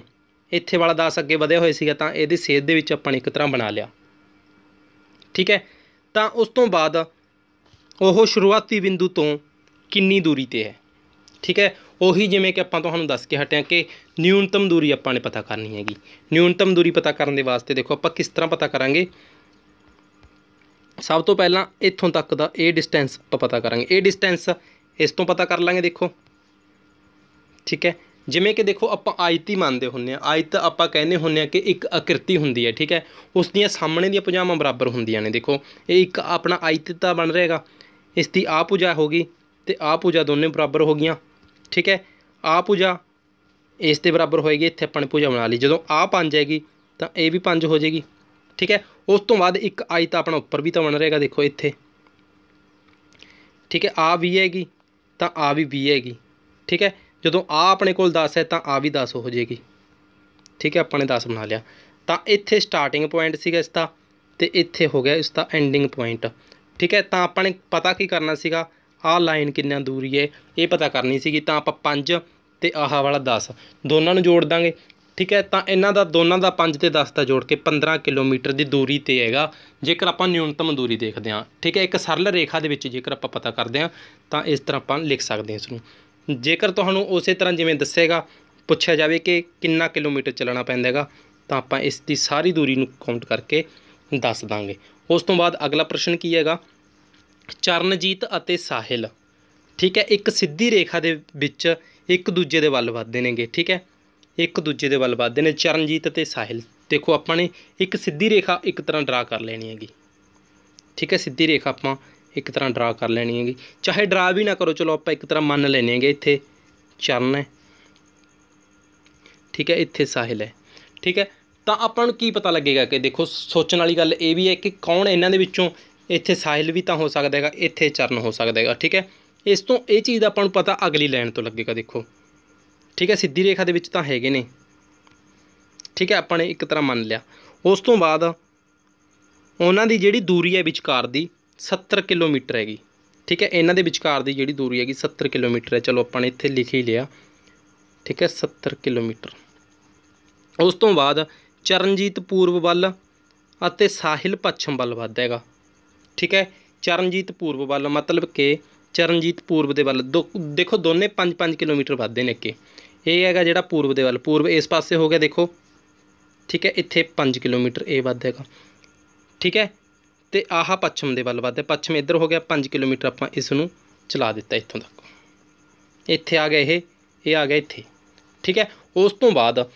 ਇੱਥੇ ਵਾਲਾ 10 ਅੱਗੇ ਵਧਿਆ ਹੋਇਆ ਸੀਗਾ ਤਾਂ ਇਹਦੇ ਛੇਦ ਦੇ ਵਿੱਚ ਆਪਾਂ ਨੇ ਇੱਕ ਤਰ੍ਹਾਂ ਬਣਾ ਲਿਆ। ਠੀਕ ਹੈ? ਤਾਂ ਉਸ ਤੋਂ ਬਾਅਦ ਉਹ ਸ਼ੁਰੂਆਤੀ ਬਿੰਦੂ ਤੋਂ ਕਿੰਨੀ ਦੂਰੀ ਤੇ ਹੈ? ਠੀਕ ਹੈ? ਉਹੀ ਜਿਵੇਂ ਕਿ ਆਪਾਂ ਤੁਹਾਨੂੰ ਦੱਸ ਕੇ ਹਟਿਆ ਕਿ ਨਿਊਨਤਮ ਦੂਰੀ ਆਪਾਂ ਨੇ ਪਤਾ ਕਰਨੀ ਹੈਗੀ। ਨਿਊਨਤਮ ਦੂਰੀ ਪਤਾ ਕਰਨ ਦੇ ਵਾਸਤੇ ਦੇਖੋ ਆਪਾਂ ਕਿਸ ਤਰ੍ਹਾਂ ਪਤਾ ਕਰਾਂਗੇ? ਸਭ ਤੋਂ ਪਹਿਲਾਂ ਇੱਥੋਂ ਤੱਕ ਦਾ ਇਹ ਡਿਸਟੈਂਸ ਆਪਾਂ ਪਤਾ ਕਰਾਂਗੇ। ਇਹ ਡਿਸਟੈਂਸ ਇਸ ਤੋਂ ਪਤਾ ਕਰ ਲਾਂਗੇ ਦੇਖੋ। ਠੀਕ ਹੈ? ਜਿਵੇਂ ਕਿ ਦੇਖੋ, ਆਪਾਂ ਆਇਤੀ ਮੰਨਦੇ ਹੁੰਨੇ ਆ ਆਇਤ ਆਪਾਂ ਕਹਿੰਦੇ ਹੁੰਨੇ ਆ ਕਿ ਇੱਕ ਆਕ੍ਰਿਤੀ ਹੁੰਦੀ ਹੈ, ਠੀਕ ਹੈ? ਉਸ ਦੀਆਂ ਸਾਹਮਣੇ ਦੀਆਂ ਭੁਜਾਵਾਂ ਬਰਾਬਰ ਹੁੰਦੀਆਂ ਨੇ। ਦੇਖੋ, ਇਹ ਇੱਕ ਆਪਣਾ ਆਇਤ ਤਾਂ ਬਣ ਰਹੇਗਾ। ਇਸ ਦੀ ਆ ਭੁਜਾ ਹੋਗੀ ਤੇ ਆ ਭੁਜਾ ਦੋਨੇ ਬਰਾਬਰ ਹੋ ਗਈਆਂ, ਠੀਕ ਹੈ? ਆ ਭੁਜਾ ਇਸ ਦੇ ਬਰਾਬਰ ਹੋਏਗੀ, ਇੱਥੇ ਆਪਾਂ ਨੇ ਭੁਜਾ ਬਣਾ ਲਈ। ਜਦੋਂ ਆ 5 ਹੈਗੀ, ਤਾਂ ਇਹ ਵੀ 5 ਹੋ ਜਾਏਗੀ, ਠੀਕ ਹੈ? ਉਸ ਤੋਂ ਬਾਅਦ ਇੱਕ ਆਇਤ ਆਪਣਾ ਉੱਪਰ ਵੀ ਤਾਂ ਬਣ ਰਹੇਗਾ, ਦੇਖੋ ਇੱਥੇ। ਠੀਕ ਹੈ? ਆ ਵੀ ਹੈਗੀ ਤਾਂ ਆ ਵੀ 20 ਹੈਗੀ, ਠੀਕ ਹੈ? ਜਦੋਂ ਆ ਆਪਣੇ ਕੋਲ 10 ਹੈ ਤਾਂ ਆ ਵੀ 10 ਹੋ ਜਾਏਗੀ ਠੀਕ ਹੈ, ਆਪਾਂ ਨੇ 10 ਬਣਾ ਲਿਆ। ਤਾਂ ਇੱਥੇ ਸਟਾਰਟਿੰਗ ਪੁਆਇੰਟ ਸੀਗਾ ਇਸ ਦਾ ਤੇ ਇੱਥੇ ਹੋ ਗਿਆ ਇਸ ਦਾ ਐਂਡਿੰਗ ਪੁਆਇੰਟ ਠੀਕ ਹੈ, ਤਾਂ ਆਪਾਂ ਨੇ ਪਤਾ ਕੀ ਕਰਨਾ ਸੀਗਾ? ਆਹ ਲਾਈਨ ਕਿੰਨਾ ਦੂਰੀ ਹੈ, ਇਹ ਪਤਾ ਕਰਨੀ ਸੀਗੀ, ਤਾਂ ਆਪਾਂ 5 ਤੇ ਆਹ ਵਾਲਾ 10 ਦੋਨਾਂ ਨੂੰ ਜੋੜ ਦਾਂਗੇ। ਠੀਕ ਹੈ, ਤਾਂ ਇਹਨਾਂ ਦਾ ਦੋਨਾਂ ਦਾ 5 ਤੇ 10 ਦਾ ਜੋੜ ਕੇ 15 ਕਿਲੋਮੀਟਰ ਦੀ ਦੂਰੀ ਤੇ ਹੈਗਾ। ਜੇਕਰ ਆਪਾਂ ਨਿਊਨਤਮ ਦੂਰੀ ਦੇਖਦੇ ਹਾਂ। ਠੀਕ ਹੈ, ਇੱਕ ਸਰਲ ਰੇਖਾ ਦੇ ਵਿੱਚ ਜੇਕਰ ਆਪਾਂ ਪਤਾ ਕਰਦੇ ਹਾਂ, ਤਾਂ ਇਸ ਤਰ੍ਹਾਂ ਆਪਾਂ ਲਿਖ ਸਕਦੇ ਹਾਂ ਇਸ ਨੂੰ। ਜੇਕਰ ਤੁਹਾਨੂੰ ਉਸੇ ਤਰ੍ਹਾਂ ਜਿਵੇਂ ਦੱਸੇਗਾ, ਪੁੱਛਿਆ ਜਾਵੇ ਕਿ ਕਿੰਨਾ ਕਿਲੋਮੀਟਰ ਚੱਲਣਾ ਪੈਂਦਾ ਹੈਗਾ ਤਾਂ ਆਪਾਂ ਇਸ ਦੀ ਸਾਰੀ ਦੂਰੀ ਨੂੰ ਕਾਊਂਟ ਕਰਕੇ ਦੱਸ ਦਾਂਗੇ। ਉਸ ਤੋਂ ਬਾਅਦ ਅਗਲਾ ਪ੍ਰਸ਼ਨ ਕੀ ਹੈਗਾ? ਚਰਨਜੀਤ ਅਤੇ ਸਾਹਿਲ। ਠੀਕ ਹੈ, ਇੱਕ ਸਿੱਧੀ ਰੇਖਾ ਦੇ ਵਿੱਚ ਇੱਕ ਦੂਜੇ ਦੇ ਵੱਲ ਵੱਧਦੇ ਨੇਗੇ, ਠੀਕ ਹੈ? ਇੱਕ ਦੂਜੇ ਦੇ ਵੱਲ ਵੱਧਦੇ ਨੇ, ਚਰਨਜੀਤ ਅਤੇ ਸਾਹਿਲ। ਦੇਖੋ, ਆਪਾਂ ਨੇ ਇੱਕ ਸਿੱਧੀ ਰੇਖਾ ਇੱਕ ਤਰ੍ਹਾਂ ਡਰਾ ਕਰ ਲੈਣੀ ਹੈਗੀ। ਠੀਕ ਹੈ, ਸਿੱਧੀ ਰੇਖਾ ਆਪਾਂ ਇੱਕ ਤਰ੍ਹਾਂ ਡਰਾ ਕਰ ਲੈਣੀ ਹੈਗੀ। ਚਾਹੇ ਡਰਾ ਵੀ ਨਾ ਕਰੋ, ਚਲੋ ਆਪਾਂ ਇੱਕ ਤਰ੍ਹਾਂ ਮੰਨ ਲੈਣੇ ਹੈਗੇ, ਇੱਥੇ ਚਰਨ ਹੈ। ਠੀਕ ਹੈ, ਇੱਥੇ ਸਾਹਿਲ ਹੈ। ਠੀਕ ਹੈ, ਤਾਂ ਆਪਾਂ ਨੂੰ ਕੀ ਪਤਾ ਲੱਗੇਗਾ ਕਿ ਦੇਖੋ, ਸੋਚਣ ਵਾਲੀ ਗੱਲ ਇਹ ਵੀ ਹੈ ਕਿ ਕੌਣ ਇਹਨਾਂ ਦੇ ਵਿੱਚੋਂ ਇੱਥੇ ਸਾਹਿਲ ਵੀ ਤਾਂ ਹੋ ਸਕਦਾ ਹੈਗਾ, ਇੱਥੇ ਚਰਨ ਹੋ ਸਕਦਾ ਹੈਗਾ। ਠੀਕ ਹੈ, ਇਸ ਤੋਂ ਇਹ ਚੀਜ਼ ਦਾ ਆਪਾਂ ਨੂੰ ਪਤਾ ਅਗਲੀ ਲਾਈਨ ਤੋਂ ਲੱਗੇਗਾ, ਦੇਖੋ। ਠੀਕ ਹੈ, ਸਿੱਧੀ ਰੇਖਾ ਦੇ ਵਿੱਚ ਤਾਂ ਹੈਗੇ ਨੇ। ਠੀਕ ਹੈ, ਆਪਾਂ ਨੇ ਇੱਕ ਤਰ੍ਹਾਂ ਮੰਨ ਲਿਆ। ਉਸ ਤੋਂ ਬਾਅਦ ਉਹਨਾਂ ਦੀ ਜਿਹੜੀ ਦੂਰੀ ਹੈ ਵਿਚਕਾਰ ਦੀ 70 ਕਿਲੋਮੀਟਰ ਹੈਗੀ। ਠੀਕ ਹੈ, ਇਹਨਾਂ ਦੇ ਵਿਚਕਾਰ ਦੀ ਜਿਹੜੀ ਦੂਰੀ ਹੈਗੀ 70 ਕਿਲੋਮੀਟਰ ਹੈ। ਚਲੋ ਆਪਾਂ ਨੇ ਇੱਥੇ ਲਿਖ ਹੀ ਲਿਆ। ਠੀਕ ਹੈ 70 ਕਿਲੋਮੀਟਰ। ਉਸ ਤੋਂ ਬਾਅਦ ਚਰਨਜੀਤ ਪੂਰਬ ਵੱਲ ਅਤੇ ਸਾਹਿਲ ਪੱਛਮ ਵੱਲ ਵੱਧਦਾ ਹੈਗਾ ਠੀਕ ਹੈ, ਚਰਨਜੀਤ ਪੂਰਬ ਵੱਲ ਮਤਲਬ ਕਿ ਚਰਨਜੀਤ ਪੂਰਬ ਦੇ ਵੱਲ ਦੇਖੋ ਦੋਨੇ 5-5 ਕਿਲੋਮੀਟਰ ਵੱਧਦੇ ਨੇ ਕਿ ਇਹ ਹੈਗਾ ਜਿਹੜਾ ਪੂਰਬ ਦੇ ਵੱਲ। ਪੂਰਬ ਇਸ ਪਾਸੇ ਹੋ ਗਿਆ ਦੇਖੋ। ਠੀਕ ਹੈ, ਇੱਥੇ 5 ਕਿਲੋਮੀਟਰ ਇਹ ਵੱਧ ਹੈਗਾ ਠੀਕ ਹੈ ਤੇ ਆਹ ਪੱਛਮ ਦੇ ਵੱਲ ਵੱਧਦਾ। ਪੱਛਮ ਇੱਧਰ ਹੋ ਗਿਆ 5 ਕਿਲੋਮੀਟਰ ਆਪਾਂ ਇਸ ਨੂੰ ਚਲਾ ਦਿੱਤਾ ਇੱਥੋਂ ਤੱਕ। ਇੱਥੇ ਆ ਗਿਆ ਇਹ ਇਹ ਆ ਗਿਆ ਇੱਥੇ। ਠੀਕ ਹੈ? ਉਸ ਤੋਂ ਬਾਅਦ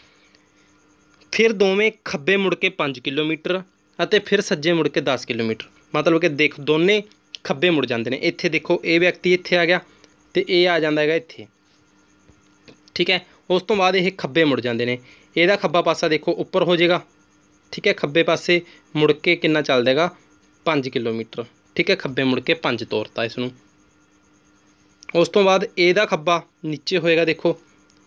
ਫਿਰ ਦੋਵੇਂ ਖੱਬੇ ਮੁੜ ਕੇ 5 ਕਿਲੋਮੀਟਰ ਅਤੇ ਫਿਰ ਸੱਜੇ ਮੁੜ ਕੇ 10 ਕਿਲੋਮੀਟਰ। ਮਤਲਬ ਕਿ ਦੇਖ, ਦੋਨੇ ਖੱਬੇ ਮੁੜ ਜਾਂਦੇ ਨੇ। ਇੱਥੇ ਦੇਖੋ, ਇਹ ਵਿਅਕਤੀ ਇੱਥੇ ਆ ਗਿਆ ਤੇ ਇਹ ਆ ਜਾਂਦਾ ਹੈਗਾ ਇੱਥੇ। ਠੀਕ ਹੈ? ਉਸ ਤੋਂ ਬਾਅਦ ਇਹ ਖੱਬੇ ਮੁੜ ਜਾਂਦੇ ਨੇ। ਇਹਦਾ ਖੱਬਾ ਪਾਸਾ ਦੇਖੋ, ਉੱਪਰ ਹੋ ਜਾਏਗਾ। ਠੀਕ ਹੈ? ਖੱਬੇ ਪਾਸੇ ਮੁੜ ਕੇ ਕਿੰਨਾ ਚੱਲਦਾ ਹੈਗਾ? 5 ਕਿਲੋਮੀਟਰ। ਠੀਕ ਹੈ, ਖੱਬੇ ਮੁੜ ਕੇ 5 ਤੋਰਤਾ ਇਸ ਨੂੰ ਉਸ ਤੋਂ ਬਾਅਦ ਇਹਦਾ ਖੱਬਾ ਨੀਚੇ ਹੋਏਗਾ, ਦੇਖੋ।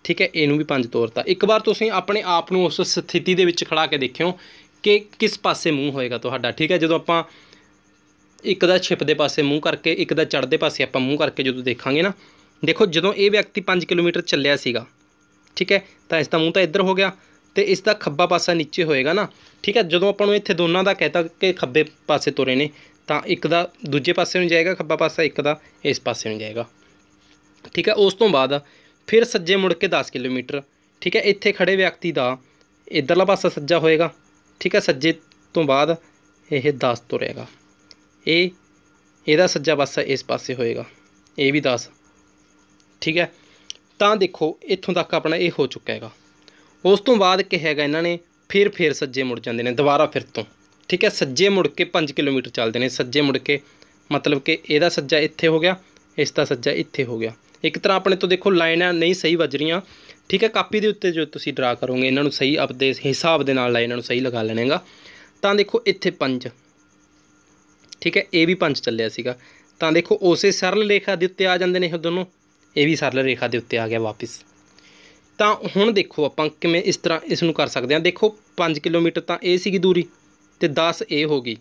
ਠੀਕ ਹੈ ਇਹਨੂੰ ਵੀ 5 ਤੋਰਤਾ। ਇੱਕ ਵਾਰ ਤੁਸੀਂ ਆਪਣੇ ਆਪ ਨੂੰ ਉਸ ਸਥਿਤੀ ਦੇ ਵਿੱਚ ਖੜਾ ਕੇ ਦੇਖਿਓ ਕਿ ਕਿਸ ਪਾਸੇ ਮੂੰਹ ਹੋਏਗਾ ਤੁਹਾਡਾ। ਠੀਕ ਹੈ, ਜਦੋਂ ਆਪਾਂ ਇੱਕ ਦਾ ਛਿਪ ਦੇ ਪਾਸੇ ਮੂੰਹ ਕਰਕੇ, ਇੱਕ ਦਾ ਚੜ੍ਹਦੇ ਪਾਸੇ ਆਪਾਂ ਮੂੰਹ ਕਰਕੇ ਜਦੋਂ ਦੇਖਾਂਗੇ ਨਾ, ਦੇਖੋ ਜਦੋਂ ਇਹ ਵਿਅਕਤੀ 5 ਕਿਲੋਮੀਟਰ ਚੱਲਿਆ ਸੀਗਾ, ਠੀਕ ਹੈ, ਤਾਂ ਇਸ ਦਾ ਮੂੰਹ ਤਾਂ ਇੱਧਰ ਹੋ ਗਿਆ। ਤੇ ਇਸ ਦਾ ਖੱਬਾ ਪਾਸਾ ਨੀਚੇ ਹੋਏਗਾ ਨਾ, ਠੀਕ ਹੈ, ਜਦੋਂ ਆਪਾਂ ਨੂੰ ਇੱਥੇ ਦੋਨਾਂ ਦਾ ਕਹਿਤਾ ਕਿ ਖੱਬੇ ਪਾਸੇ ਤੁਰੇ ਨੇ, ਤਾਂ ਇੱਕ ਦਾ ਦੂਜੇ ਪਾਸੇ ਨੂੰ ਜਾਏਗਾ, ਖੱਬਾ ਪਾਸਾ ਇੱਕ ਦਾ ਇਸ ਪਾਸੇ ਨੂੰ ਜਾਏਗਾ। ਠੀਕ ਹੈ, ਉਸ ਤੋਂ ਬਾਅਦ ਫਿਰ ਸੱਜੇ ਮੁੜ ਕੇ 10 ਕਿਲੋਮੀਟਰ, ਠੀਕ ਹੈ, ਇੱਥੇ ਖੜੇ ਵਿਅਕਤੀ ਦਾ ਇਧਰਲਾ ਪਾਸਾ ਸੱਜਾ ਹੋਏਗਾ, ਠੀਕ ਹੈ, ਸੱਜੇ ਤੋਂ ਬਾਅਦ ਇਹ 10 ਤੁਰੇਗਾ। ਇਹ, ਇਹਦਾ ਸੱਜਾ ਪਾਸਾ ਇਸ ਪਾਸੇ ਹੋਏਗਾ, ਇਹ ਵੀ 10 ਠੀਕ ਹੈ, ਤਾਂ ਦੇਖੋ, ਇੱਥੋਂ ਤੱਕ ਆਪਣਾ ਇਹ ਹੋ ਚੁੱਕਾ ਹੈਗਾ। ਉਸ ਤੋਂ ਬਾਅਦ ਕਿਹਾ ਹੈਗਾ ਇਹਨਾਂ ਨੇ, ਫਿਰ ਫਿਰ ਸੱਜੇ ਮੁੜ ਜਾਂਦੇ ਨੇ, ਦੁਬਾਰਾ ਫਿਰ ਤੋਂ। ਠੀਕ ਹੈ, ਸੱਜੇ ਮੁੜ ਕੇ 5 ਕਿਲੋਮੀਟਰ ਚੱਲਦੇ ਨੇ, ਸੱਜੇ ਮੁੜ ਕੇ ਮਤਲਬ ਕਿ ਇਹਦਾ ਸੱਜਾ ਇੱਥੇ ਹੋ ਗਿਆ, ਇਸ ਦਾ ਸੱਜਾ ਇੱਥੇ ਹੋ ਗਿਆ। ਇੱਕ ਤਰ੍ਹਾਂ ਆਪਣੇ ਤੋਂ ਦੇਖੋ, ਲਾਈਨਾਂ ਨਹੀਂ ਸਹੀ ਵੱਜ ਰਹੀਆਂ। ਠੀਕ ਹੈ, ਕਾਪੀ ਦੇ ਉੱਤੇ ਜੋ ਤੁਸੀਂ ਡਰਾ ਕਰੋਗੇ, ਇਹਨਾਂ ਨੂੰ ਸਹੀ ਆਪਦੇ ਹਿਸਾਬ ਦੇ ਨਾਲ ਲਾਈਨਾਂ ਨੂੰ ਸਹੀ ਲਗਾ ਲੈਣੇਗਾ। ਤਾਂ ਦੇਖੋ, ਇੱਥੇ 5 ਠੀਕ ਹੈ, ਇਹ ਵੀ 5 ਚੱਲਿਆ ਸੀਗਾ। ਤਾਂ ਦੇਖੋ, ਉਸੇ ਸਰਲ ਰੇਖਾ ਦੇ ਉੱਤੇ ਆ ਜਾਂਦੇ ਨੇ ਇਹ ਦੋਨੋਂ। ਇਹ ਵੀ ਸਰਲ ਰੇਖਾ ਦੇ ਉੱਤੇ ਆ ਗਿਆ ਵਾਪਿਸ। ਤਾਂ ਹੁਣ ਦੇਖੋ ਆਪਾਂ ਕਿਵੇਂ ਇਸ ਤਰ੍ਹਾਂ ਇਸ ਨੂੰ ਕਰ ਸਕਦੇ ਹਾਂ। ਦੇਖੋ 5 ਕਿਲੋਮੀਟਰ ਤਾਂ ਇਹ ਸੀਗੀ ਦੂਰੀ ਤੇ 10 ਇਹ ਹੋ ਗਈ।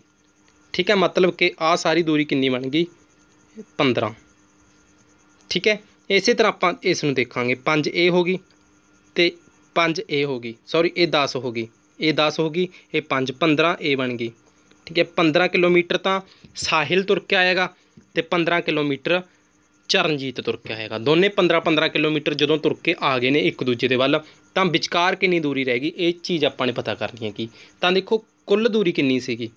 ਠੀਕ ਹੈ, ਮਤਲਬ ਕਿ ਆ ਸਾਰੀ ਦੂਰੀ ਕਿੰਨੀ ਬਣ ਗਈ? 15 ਠੀਕ ਹੈ, ਇਸੇ ਤਰ੍ਹਾਂ ਆਪਾਂ ਇਸ ਨੂੰ ਦੇਖਾਂਗੇ। 5 ਇਹ ਹੋ ਗਈ ਤੇ 5 ਇਹ ਹੋ ਗਈ। ਸੌਰੀ ਇਹ 10 ਹੋ ਗਈ। ਇਹ 10 ਹੋ ਗਈ, ਇਹ 5 15 ਇਹ ਬਣ ਗਈ। ਠੀਕ ਹੈ 15 ਕਿਲੋਮੀਟਰ ਤਾਂ ਸਾਹਿਲ ਤੁਰ ਕੇ ਆਏਗਾ ਤੇ 15 ਕਿਲੋਮੀਟਰ ਚਰਨਜੀਤ ਤੁਰ ਕੇ ਆਏਗਾ ਦੋਨੇ 15 15 ਕਿਲੋਮੀਟਰ ਜਦੋਂ ਤੁਰ ਕੇ ਆ ਗਏ ਨੇ ਇੱਕ ਦੂਜੇ ਦੇ ਵੱਲ, ਤਾਂ ਵਿਚਕਾਰ ਕਿੰਨੀ ਦੂਰੀ ਰਹਿ ਗਈ? ਇਹ ਚੀਜ਼ ਆਪਾਂ ਨੇ ਪਤਾ ਕਰਨੀ ਹੈ ਕੀ ਤਾਂ ਦੇਖੋ, ਕੁੱਲ ਦੂਰੀ ਕਿੰਨੀ ਸੀਗੀ?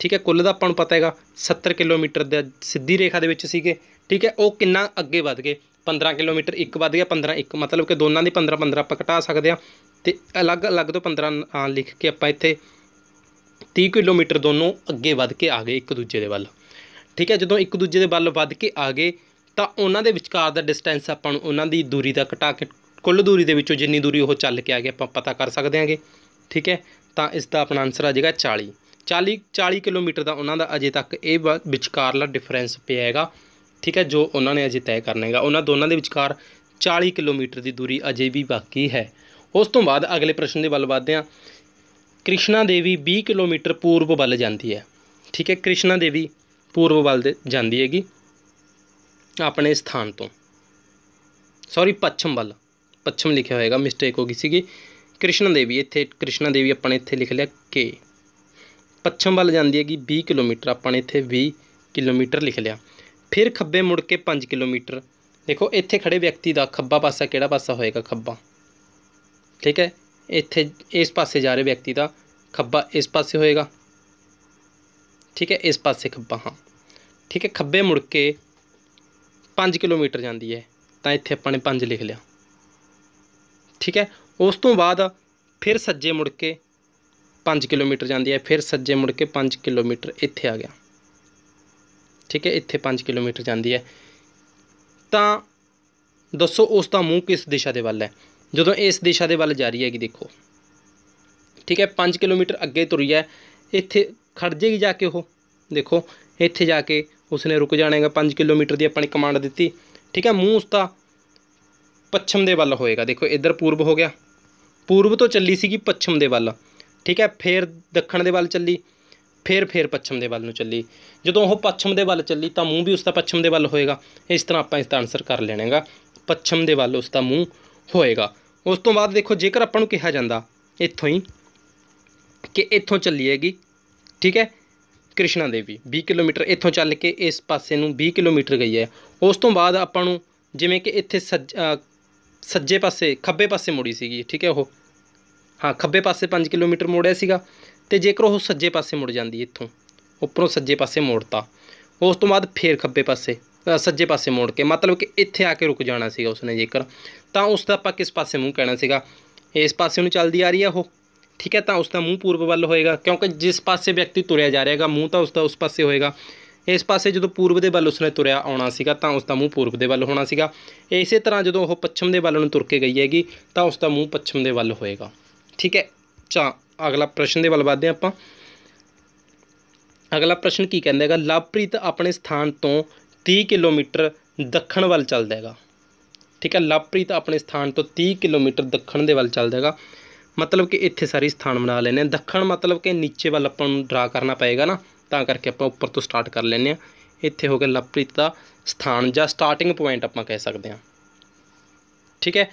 ਠੀਕ ਹੈ, ਕੁੱਲ ਦਾ ਆਪਾਂ ਨੂੰ ਪਤਾ ਹੈਗਾ 70 ਕਿਲੋਮੀਟਰ ਦੇ ਸਿੱਧੀ ਰੇਖਾ ਦੇ ਵਿੱਚ ਸੀਗੇ। ਠੀਕ ਹੈ, ਉਹ ਕਿੰਨਾ ਅੱਗੇ ਵੱਧ ਗਏ? 15 ਕਿਲੋਮੀਟਰ ਇੱਕ ਵੱਧ ਗਿਆ 15 ਇੱਕ, ਮਤਲਬ ਕਿ ਦੋਨਾਂ ਦੀ 15 15 ਆਪਾਂ ਘਟਾ ਸਕਦੇ ਆ ਤੇ ਅਲੱਗ-ਅਲੱਗ ਤੋਂ 15 ਆਂ ਲਿਖ ਕੇ ਆਪਾਂ ਇੱਥੇ 30 ਕਿਲੋਮੀਟਰ ਦੋਨੋਂ ਅੱਗੇ ਵੱਧ ਕੇ ਆ ਗਏ, ਇੱਕ ਦੂਜੇ ਦੇ ਵੱਲ। ਠੀਕ ਹੈ, ਜਦੋਂ ਇੱਕ ਦੂਜੇ ਦੇ ਵੱਲ ਵੱਧ ਕੇ ਆ ਗਏ ਤਾਂ ਉਹਨਾਂ ਦੇ ਵਿਚਕਾਰ ਦਾ ਡਿਸਟੈਂਸ ਆਪਾਂ ਨੂੰ ਉਹਨਾਂ ਦੀ ਦੂਰੀ ਦਾ ਘਟਾ ਕੇ ਕੁੱਲ ਦੂਰੀ ਦੇ ਵਿੱਚੋਂ ਜਿੰਨੀ ਦੂਰੀ ਉਹ ਚੱਲ ਕੇ ਆ ਗਏ, ਆਪਾਂ ਪਤਾ ਕਰ ਸਕਦੇ ਹਾਂਗੇ। ਠੀਕ ਹੈ? ਤਾਂ ਇਸ ਦਾ ਆਪਣਾ ਆਨਸਰ ਆ ਜਾਏਗਾ 40 40 40 ਕਿਲੋਮੀਟਰ ਦਾ ਉਹਨਾਂ ਦਾ ਅਜੇ ਤੱਕ ਇਹ ਵਿਚਕਾਰਲਾ ਡਿਫਰੈਂਸ ਪਿਆ ਹੈਗਾ। ਠੀਕ ਹੈ? ਜੋ ਉਹਨਾਂ ਨੇ ਅਜੇ ਤੈਅ ਕਰਨਾ ਹੈਗਾ। ਉਹਨਾਂ ਦੋਨਾਂ ਦੇ ਵਿਚਕਾਰ 40 ਕਿਲੋਮੀਟਰ ਦੀ ਦੂਰੀ ਅਜੇ ਵੀ ਬਾਕੀ ਹੈ। ਉਸ ਤੋਂ ਬਾਅਦ ਅਗਲੇ ਪ੍ਰਸ਼ਨ ਦੇ ਵੱਲ ਵਧਦੇ ਹਾਂ। ਕ੍ਰਿਸ਼ਨਾ ਦੇਵੀ 20 ਕਿਲੋਮੀਟਰ ਪੂਰਬ ਵੱਲ ਜਾਂਦੀ ਹੈ। ਠੀਕ ਹੈ? ਕ੍ਰਿਸ਼ਨਾ ਦੇਵੀ ਪੂਰਬ ਵੱਲ ਦੇ ਜਾਂਦੀ ਹੈਗੀ। ਆਪਣੇ ਸਥਾਨ ਤੋਂ। ਸੌਰੀ ਪੱਛਮ ਵੱਲ। ਪੱਛਮ ਲਿਖਿਆ ਹੋਏਗਾ ਮਿਸਟੇਕ ਹੋ ਗਈ ਸੀਗੀ। ਕ੍ਰਿਸ਼ਨਾ ਦੇਵੀ, ਇੱਥੇ ਕ੍ਰਿਸ਼ਨਾ ਦੇਵੀ ਆਪਾਂ ਨੇ ਇੱਥੇ ਲਿਖ ਲਿਆ ਕੇ ਪੱਛਮ ਵੱਲ ਜਾਂਦੀ ਹੈਗੀ 20 ਕਿਲੋਮੀਟਰ, ਆਪਾਂ ਨੇ ਇੱਥੇ 20 ਕਿਲੋਮੀਟਰ ਲਿਖ ਲਿਆ। ਫਿਰ ਖੱਬੇ ਮੁੜ ਕੇ 5 ਕਿਲੋਮੀਟਰ। ਦੇਖੋ, ਇੱਥੇ ਖੜੇ ਵਿਅਕਤੀ ਦਾ ਖੱਬਾ ਪਾਸਾ ਕਿਹੜਾ ਪਾਸਾ ਹੋਏਗਾ? ਖੱਬਾ। ਠੀਕ ਹੈ? ਇੱਥੇ ਇਸ ਪਾਸੇ ਜਾ ਰਹੇ ਵਿਅਕਤੀ ਦਾ ਖੱਬਾ ਇਸ ਪਾਸੇ ਹੋਏਗਾ। ਠੀਕ ਹੈ? ਇਸ ਪਾਸੇ ਖੱਬਾ, ਹਾਂ। ਠੀਕ ਹੈ? ਖੱਬੇ ਮੁੜ ਕੇ 5 ਕਿਲੋਮੀਟਰ ਜਾਂਦੀ ਹੈ, ਤਾਂ ਇੱਥੇ ਆਪਾਂ ਨੇ 5 ਲਿਖ ਲਿਆ। ਠੀਕ ਹੈ? ਉਸ ਤੋਂ ਬਾਅਦ ਫਿਰ ਸੱਜੇ ਮੁੜ ਕੇ 5 ਕਿਲੋਮੀਟਰ ਜਾਂਦੀ ਹੈ, ਫਿਰ ਸੱਜੇ ਮੁੜ ਕੇ 5 ਕਿਲੋਮੀਟਰ ਇੱਥੇ ਆ ਗਿਆ। ਠੀਕ ਹੈ? ਇੱਥੇ 5 ਕਿਲੋਮੀਟਰ ਜਾਂਦੀ ਹੈ। ਤਾਂ ਦੱਸੋ, ਉਸ ਦਾ ਮੂੰਹ ਕਿਸ ਦਿਸ਼ਾ ਦੇ ਵੱਲ ਹੈ? ਜਦੋਂ ਇਸ ਦਿਸ਼ਾ ਦੇ ਵੱਲ ਜਾ ਰਹੀ ਹੈਗੀ, ਦੇਖੋ। ਠੀਕ ਹੈ? 5 ਕਿਲੋਮੀਟਰ ਅੱਗੇ ਤੁਰੀ ਹੈ, ਇੱਥੇ ਖੜ ਜੇਗੀ ਜਾ ਕੇ ਉਹ। ਦੇਖੋ, ਇੱਥੇ ਜਾ ਕੇ ਉਸਨੇ ਰੁਕ ਜਾਣੇਗਾ 5 ਕਿਲੋਮੀਟਰ ਦੀ ਆਪਣੀ ਕਮਾਂਡ ਦਿੱਤੀ। ਠੀਕ ਹੈ, ਮੂੰਹ ਉਸਦਾ ਪੱਛਮ ਦੇ ਵੱਲ ਹੋਏਗਾ। ਦੇਖੋ, ਇੱਧਰ ਪੂਰਬ ਹੋ ਗਿਆ। ਪੂਰਬ ਤੋਂ ਚੱਲੀ ਸੀਗੀ ਪੱਛਮ ਦੇ ਵੱਲ। ਠੀਕ ਹੈ, ਫੇਰ ਦੱਖਣ ਦੇ ਵੱਲ ਚੱਲੀ, ਫੇਰ ਫੇਰ ਪੱਛਮ ਦੇ ਵੱਲ ਨੂੰ ਚੱਲੀ। ਜਦੋਂ ਉਹ ਪੱਛਮ ਦੇ ਵੱਲ ਚੱਲੀ, ਤਾਂ ਮੂੰਹ ਵੀ ਉਸ ਦਾ ਪੱਛਮ ਦੇ ਵੱਲ ਹੋਏਗਾ। ਇਸ ਤਰ੍ਹਾਂ ਆਪਾਂ ਇਸ ਦਾ ਆਨਸਰ ਕਰ ਲੈਣਾਗਾ। ਪੱਛਮ ਦੇ ਵੱਲ ਉਸ ਦਾ ਮੂੰਹ ਹੋਏਗਾ। ਉਸ ਤੋਂ ਬਾਅਦ ਦੇਖੋ, ਜੇਕਰ ਆਪਾਂ ਨੂੰ ਕਿਹਾ ਜਾਂਦਾ ਇੱਥੋਂ ਹੀ ਕਿ ਇੱਥੋਂ ਚੱਲੀ ਹੈਗੀ, ਠੀਕ ਹੈ ਕ੍ਰਿਸ਼ਨਾ ਦੇਵੀ 20 ਕਿਲੋਮੀਟਰ ਇੱਥੋਂ ਚੱਲ ਕੇ ਇਸ ਪਾਸੇ ਨੂੰ 20 ਕਿਲੋਮੀਟਰ ਗਈ ਹੈ। ਉਸ ਤੋਂ ਬਾਅਦ ਆਪਾਂ ਨੂੰ ਜਿਵੇਂ ਕਿ ਇੱਥੇ ਸੱਜ ਸੱਜੇ ਪਾਸੇ, ਖੱਬੇ ਪਾਸੇ ਮੁੜੀ ਸੀਗੀ, ਠੀਕ ਹੈ ਉਹ? ਹਾਂ, ਖੱਬੇ ਪਾਸੇ 5 ਕਿਲੋਮੀਟਰ ਮੋੜਿਆ ਸੀਗਾ ਤੇ ਜੇਕਰ ਉਹ ਸੱਜੇ ਪਾਸੇ ਮੁੜ ਜਾਂਦੀ ਇੱਥੋਂ, ਉੱਪਰੋਂ ਸੱਜੇ ਪਾਸੇ ਮੋੜਤਾ, ਉਸ ਤੋਂ ਬਾਅਦ ਫੇਰ ਖੱਬੇ ਪਾਸੇ ਸੱਜੇ ਪਾਸੇ ਮੋੜ ਕੇ, ਮਤਲਬ ਕਿ ਇੱਥੇ ਆ ਕੇ ਰੁਕ ਜਾਣਾ ਸੀਗਾ ਉਸਨੇ ਜੇਕਰ, ਤਾਂ ਉਸ ਦਾ ਆਪਾਂ ਕਿਸ ਪਾਸੇ ਮੂੰਹ ਕਹਿਣਾ ਸੀਗਾ? ਇਸ ਪਾਸੇ ਨੂੰ ਚੱਲਦੀ ਆ ਰਹੀ ਹੈ ਉਹ। ਠੀਕ ਹੈ, ਤਾਂ ਉਸ ਦਾ ਮੂੰਹ ਪੂਰਬ ਵੱਲ ਹੋਏਗਾ, ਕਿਉਂਕਿ ਜਿਸ ਪਾਸੇ ਵਿਅਕਤੀ ਤੁਰਿਆ ਜਾ ਰਿਹਾਗਾ, ਮੂੰਹ ਤਾਂ ਉਸ ਦਾ ਉਸ ਪਾਸੇ ਹੋਏਗਾ। ਇਸ ਪਾਸੇ ਜਦੋਂ ਪੂਰਬ ਦੇ ਵੱਲ ਉਸਨੇ ਤੁਰਿਆ ਆਉਣਾ ਸੀਗਾ, ਤਾਂ ਉਸ ਦਾ ਮੂੰਹ ਪੂਰਬ ਦੇ ਵੱਲ ਹੋਣਾ ਸੀਗਾ। ਇਸੇ ਤਰ੍ਹਾਂ ਜਦੋਂ ਉਹ ਪੱਛਮ ਦੇ ਵੱਲ ਨੂੰ ਤੁਰ ਕੇ ਗਈ ਹੈਗੀ, ਤਾਂ ਉਸ ਦਾ ਮੂੰਹ ਪੱਛਮ ਦੇ ਵੱਲ ਹੋਏਗਾ। ਠੀਕ ਹੈ ਚਾ ਅਗਲਾ ਪ੍ਰਸ਼ਨ ਦੇ ਵੱਲ ਵਧਦੇ ਹਾਂ ਆਪਾਂ। ਅਗਲਾ ਪ੍ਰਸ਼ਨ ਕੀ ਕਹਿੰਦਾ ਹੈਗਾ ਲਵਪ੍ਰੀਤ ਆਪਣੇ ਸਥਾਨ ਤੋਂ 30 ਕਿਲੋਮੀਟਰ ਦੱਖਣ ਵੱਲ ਚੱਲਦਾ ਹੈਗਾ। ਠੀਕ ਹੈ ਲਵਪ੍ਰੀਤ ਆਪਣੇ ਸਥਾਨ ਤੋਂ 30 ਕਿਲੋਮੀਟਰ ਦੱਖਣ ਦੇ ਵੱਲ ਚੱਲਦਾ ਹੈਗਾ। ਮਤਲਬ ਕਿ ਇੱਥੇ ਸਾਰੀ ਸਥਾਨ ਬਣਾ ਲੈਨੇ ਆ ਦੱਖਣ ਮਤਲਬ ਕਿ ਨੀਚੇ ਵੱਲ ਆਪਾਂ ਨੂੰ ਡਰਾ ਕਰਨਾ ਪਏਗਾ ਨਾ, ਤਾਂ ਕਰਕੇ ਆਪਾਂ ਉੱਪਰ ਤੋਂ ਸਟਾਰਟ ਕਰ ਲੈਨੇ ਆ ਇੱਥੇ ਹੋ ਗਿਆ ਲਵਪ੍ਰੀਤ ਦਾ ਸਥਾਨ ਜਾਂ ਸਟਾਰਟਿੰਗ ਪੁਆਇੰਟ ਆਪਾਂ ਕਹਿ ਸਕਦੇ ਹਾਂ। ਠੀਕ ਹੈ?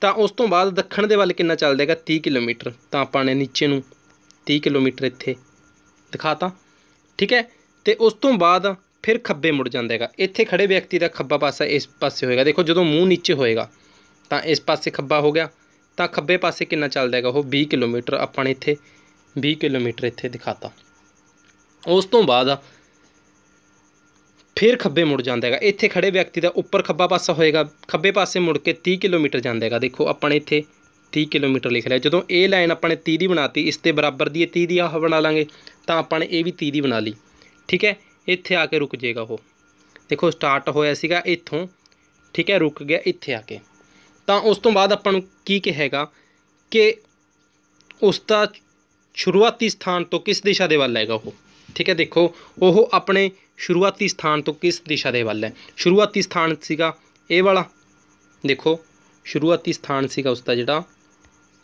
ਤਾਂ ਉਸ ਤੋਂ ਬਾਅਦ ਦੱਖਣ ਦੇ ਵੱਲ ਕਿੰਨਾ ਚੱਲਦਾ ਹੈਗਾ? 30 ਕਿਲੋਮੀਟਰ। ਤਾਂ ਆਪਾਂ ਨੇ ਨੀਚੇ ਨੂੰ 30 ਕਿਲੋਮੀਟਰ ਇੱਥੇ ਦਿਖਾਤਾ। ਠੀਕ ਹੈ? ਤੇ ਉਸ ਤੋਂ ਬਾਅਦ ਫਿਰ ਖੱਬੇ ਮੁੜ ਜਾਂਦਾ ਹੈਗਾ। ਇੱਥੇ ਖੜੇ ਵਿਅਕਤੀ ਦਾ ਖੱਬਾ ਪਾਸਾ ਇਸ ਪਾਸੇ ਹੋਏਗਾ। ਦੇਖੋ ਜਦੋਂ ਮੂੰਹ ਨੀਚੇ ਹੋਏਗਾ, ਤਾਂ ਇਸ ਪਾਸੇ ਖੱਬਾ ਹੋ ਗਿਆ। ਤਾਂ ਖੱਬੇ ਪਾਸੇ ਕਿੰਨਾ ਚੱਲਦਾ ਹੈਗਾ? ਉਹ 20 ਕਿਲੋਮੀਟਰ, ਆਪਾਂ ਨੇ ਇੱਥੇ 20 ਕਿਲੋਮੀਟਰ ਇੱਥੇ ਦਿਖਾਤਾ। ਉਸ ਤੋਂ ਬਾਅਦ ਫਿਰ ਖੱਬੇ ਮੁੜ ਜਾਂਦਾ ਹੈਗਾ। ਇੱਥੇ ਖੜੇ ਵਿਅਕਤੀ ਦਾ ਉੱਪਰ ਖੱਬਾ ਪਾਸਾ ਹੋਏਗਾ। ਖੱਬੇ ਪਾਸੇ ਮੁੜ ਕੇ 30 ਕਿਲੋਮੀਟਰ ਜਾਂਦਾ ਹੈਗਾ। ਦੇਖੋ, ਆਪਾਂ ਨੇ ਇੱਥੇ 30 ਕਿਲੋਮੀਟਰ ਲਿਖ ਲਿਆ। ਜਦੋਂ ਇਹ ਲਾਈਨ ਆਪਾਂ ਨੇ 30 ਦੀ ਬਣਾਤੀ, ਇਸ ਤੇ ਬਰਾਬਰ ਦੀ ਇਹ 30 ਦੀ ਆਹ ਬਣਾ ਲਾਂਗੇ, ਤਾਂ ਆਪਾਂ ਨੇ ਇਹ ਵੀ 30 ਦੀ ਬਣਾ ਲਈ। ਠੀਕ ਹੈ? ਇੱਥੇ ਆ ਕੇ ਰੁਕ ਜਾਏਗਾ ਉਹ। ਦੇਖੋ, ਸਟਾਰਟ ਹੋਇਆ ਸੀਗਾ ਇੱਥੋਂ। ਠੀਕ ਹੈ? ਰੁਕ ਗਿਆ ਇੱਥੇ ਆ ਕੇ। ਤਾਂ ਉਸ ਤੋਂ ਬਾਅਦ ਆਪਾਂ ਨੂੰ ਕੀ ਕਹੇਗਾ ਕਿ ਉਸ ਦਾ ਸ਼ੁਰੂਆਤੀ ਸਥਾਨ ਤੋਂ ਕਿਸ ਦਿਸ਼ਾ ਦੇ ਵੱਲ ਹੈਗਾ ਉਹ? ਠੀਕ ਹੈ, ਦੇਖੋ, ਉਹ ਆਪਣੇ ਸ਼ੁਰੂਆਤੀ ਸਥਾਨ ਤੋਂ ਕਿਸ ਦਿਸ਼ਾ ਦੇ ਵੱਲ ਹੈ? ਸ਼ੁਰੂਆਤੀ ਸਥਾਨ ਸੀਗਾ ਇਹ ਵਾਲਾ। ਦੇਖੋ, ਸ਼ੁਰੂਆਤੀ ਸਥਾਨ ਸੀਗਾ ਉਸ ਦਾ ਜਿਹੜਾ।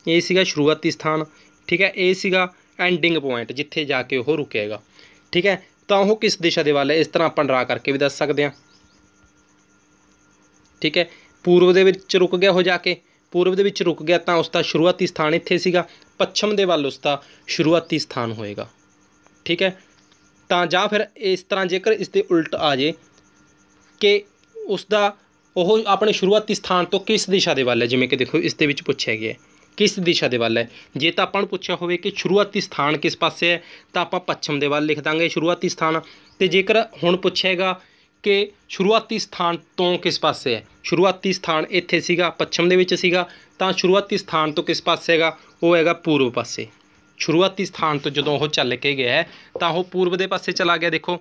ਇਹ ਸੀਗਾ ਸ਼ੁਰੂਆਤੀ ਸਥਾਨ। ਠੀਕ ਹੈ, ਇਹ ਸੀਗਾ ਐਂਡਿੰਗ ਪੁਆਇੰਟ ਜਿੱਥੇ ਜਾ ਕੇ ਉਹ ਰੁਕੇਗਾ। ਠੀਕ ਹੈ, ਤਾਂ ਉਹ ਕਿਸ ਦਿਸ਼ਾ ਦੇ ਵੱਲ ਹੈ? ਇਸ ਤਰ੍ਹਾਂ ਆਪਾਂ ਡਰਾ ਕਰਕੇ ਵੀ ਦੱਸ ਸਕਦੇ ਹਾਂ। ਠੀਕ ਹੈ ਪੂਰਬ ਦੇ ਵਿੱਚ ਰੁਕ ਗਿਆ ਹੋ ਜਾ ਕੇ। ਪੂਰਬ ਦੇ ਵਿੱਚ ਰੁਕ ਗਿਆ ਤਾਂ ਉਸ ਦਾ ਸ਼ੁਰੂਆਤੀ ਸਥਾਨ ਇੱਥੇ ਸੀਗਾ। ਪੱਛਮ ਦੇ ਵੱਲ ਉਸ ਦਾ ਸ਼ੁਰੂਆਤੀ ਸਥਾਨ ਹੋਏਗਾ। ਠੀਕ ਹੈ? ਤਾਂ ਜਾਂ ਫਿਰ ਇਸ ਤਰ੍ਹਾਂ ਜੇਕਰ ਇਸ ਦੇ ਉਲਟ ਆ ਜੇ ਕਿ ਉਸ ਦਾ ਉਹ ਆਪਣੇ ਸ਼ੁਰੂਆਤੀ ਸਥਾਨ ਤੋਂ ਕਿਸ ਦਿਸ਼ਾ ਦੇ ਵੱਲ ਹੈ? ਜਿਵੇਂ ਕਿ ਦੇਖੋ, ਇਸ ਦੇ ਵਿੱਚ ਪੁੱਛਿਆ ਗਿਆ ਕਿਸ ਦਿਸ਼ਾ ਦੇ ਵੱਲ ਹੈ? ਜੇ ਤਾਂ ਆਪਾਂ ਨੂੰ ਪੁੱਛਿਆ ਹੋਵੇ ਕਿ ਸ਼ੁਰੂਆਤੀ ਸਥਾਨ ਕਿਸ ਪਾਸੇ ਹੈ, ਤਾਂ ਆਪਾਂ ਪੱਛਮ ਦੇ ਵੱਲ ਲਿਖ ਦਾਂਗੇ ਸ਼ੁਰੂਆਤੀ ਸਥਾਨ। ਤੇ ਜੇਕਰ ਹੁਣ ਪੁੱਛੇਗਾ ਕਿ ਸ਼ੁਰੂਆਤੀ ਸਥਾਨ ਤੋਂ ਕਿਸ ਪਾਸੇ ਹੈ? ਸ਼ੁਰੂਆਤੀ ਸਥਾਨ ਇੱਥੇ ਸੀਗਾ, ਪੱਛਮ ਦੇ ਵਿੱਚ ਸੀਗਾ, ਤਾਂ ਸ਼ੁਰੂਆਤੀ ਸਥਾਨ ਤੋਂ ਕਿਸ ਪਾਸੇ ਹੈਗਾ? ਉਹ ਹੈਗਾ ਪੂਰਬ ਪਾਸੇ। ਸ਼ੁਰੂਆਤੀ ਸਥਾਨ ਤੋਂ ਜਦੋਂ ਉਹ ਚੱਲ ਕੇ ਗਿਆ ਹੈ, ਤਾਂ ਉਹ ਪੂਰਬ ਦੇ ਪਾਸੇ ਚਲਾ ਗਿਆ। ਦੇਖੋ,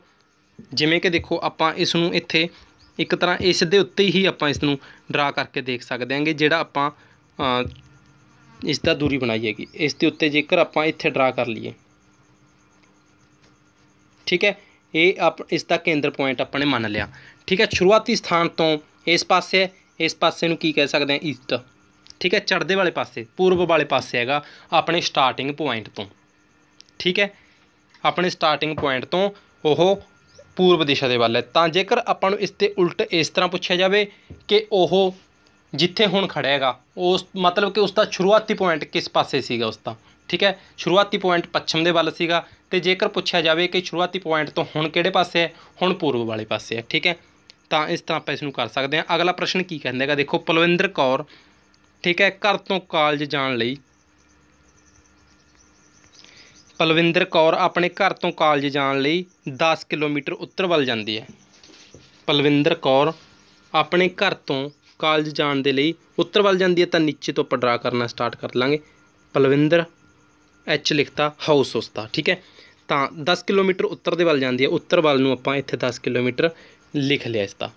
ਜਿਵੇਂ ਕਿ ਦੇਖੋ, ਆਪਾਂ ਇਸ ਨੂੰ ਇੱਥੇ ਇੱਕ ਤਰ੍ਹਾਂ ਇਸ ਦੇ ਉੱਤੇ ਹੀ ਆਪਾਂ ਇਸ ਨੂੰ ਡਰਾ ਕਰਕੇ ਦੇਖ ਸਕਦੇ ਹਾਂਗੇ, ਜਿਹੜਾ ਆਪਾਂ ਇਸ ਦਾ ਦੂਰੀ ਬਣਾਈ ਹੈਗੀ। ਇਸ ਦੇ ਉੱਤੇ ਜੇਕਰ ਆਪਾਂ ਇੱਥੇ ਡਰਾ ਕਰ ਲਈਏ। ਠੀਕ ਹੈ? ਇਹ ਆਪ ਇਸ ਦਾ ਕੇਂਦਰ ਪੁਆਇੰਟ ਆਪਾਂ ਨੇ ਮੰਨ ਲਿਆ। ਠੀਕ ਹੈ ਸ਼ੁਰੂਆਤੀ ਸਥਾਨ ਤੋਂ ਇਸ ਪਾਸੇ ਹੈ, ਇਸ ਪਾਸੇ ਨੂੰ ਕੀ ਕਹਿ ਸਕਦੇ ਹਾਂ ਈਸਟ ਠੀਕ ਹੈ ਚੜ੍ਹਦੇ ਵਾਲੇ ਪਾਸੇ ਪੂਰਬ ਵਾਲੇ ਪਾਸੇ ਹੈਗਾ ਆਪਣੇ ਸਟਾਰਟਿੰਗ ਪੁਆਇੰਟ ਤੋਂ। ਠੀਕ ਹੈ ਆਪਣੇ ਸਟਾਰਟਿੰਗ ਪੁਆਇੰਟ ਤੋਂ ਉਹ ਪੂਰਬ ਦਿਸ਼ਾ ਦੇ ਵੱਲ ਹੈ। ਤਾਂ ਜੇਕਰ ਆਪਾਂ ਨੂੰ ਇਸ ਤੇ ਉਲਟ ਇਸ ਤਰ੍ਹਾਂ ਪੁੱਛਿਆ ਜਾਵੇ ਕਿ ਉਹ ਜਿੱਥੇ ਹੁਣ ਖੜਿਆ ਹੈਗਾ ਉਸ ਮਤਲਬ ਕਿ ਉਸ ਦਾ ਸ਼ੁਰੂਆਤੀ ਪੁਆਇੰਟ ਕਿਸ ਪਾਸੇ ਸੀਗਾ ਉਸ ਦਾ ਠੀਕ ਹੈ, ਸ਼ੁਰੂਆਤੀ ਪੁਆਇੰਟ ਪੱਛਮ ਦੇ ਵੱਲ ਸੀਗਾ ਤੇ ਜੇਕਰ ਪੁੱਛਿਆ ਜਾਵੇ ਕਿ ਸ਼ੁਰੂਆਤੀ ਪੁਆਇੰਟ ਤੋਂ ਹੁਣ ਕਿਹੜੇ ਪਾਸੇ ਹੈ, ਹੁਣ ਪੂਰਬ ਵਾਲੇ ਪਾਸੇ ਹੈ, ਠੀਕ ਹੈ। ਤਾਂ ਇਸ ਤਰ੍ਹਾਂ ਆਪਾਂ ਇਸ ਨੂੰ ਕਰ ਸਕਦੇ ਹਾਂ। ਅਗਲਾ ਪ੍ਰਸ਼ਨ ਕੀ ਕਹਿੰਦਾ ਹੈਗਾ? ਦੇਖੋ, ਪਲਵਿੰਦਰ ਕੌਰ, ਠੀਕ ਹੈ, ਘਰ ਤੋਂ ਕਾਲਜ ਜਾਣ ਲਈ ਪਲਵਿੰਦਰ ਕੌਰ ਆਪਣੇ ਘਰ ਤੋਂ ਕਾਲਜ ਜਾਣ ਲਈ 10 ਕਿਲੋਮੀਟਰ ਉੱਤਰ ਵੱਲ ਜਾਂਦੀ ਹੈ। ਪਲਵਿੰਦਰ ਕੌਰ ਆਪਣੇ ਘਰ ਤੋਂ ਕਾਲਜ ਜਾਣ ਦੇ ਲਈ ਉੱਤਰ ਵੱਲ ਜਾਂਦੀ ਹੈ ਤਾਂ ਨੀਚੇ ਤੋਂ ਆਪਾਂ ਕਰਨਾ ਸਟਾਰਟ ਕਰ ਲਾਂਗੇ। ਪਲਵਿੰਦਰ ਐਚ ਲਿਖਤਾ ਹਾਊਸ ਉਸ ਠੀਕ ਹੈ? ਤਾਂ 10 ਕਿਲੋਮੀਟਰ ਉੱਤਰ ਦੇ ਵੱਲ ਜਾਂਦੀ ਹੈ, ਉੱਤਰ ਵੱਲ ਨੂੰ ਆਪਾਂ ਇੱਥੇ 10 ਕਿਲੋਮੀਟਰ ਲਿਖ ਲਿਆ ਇਸ ਦਾ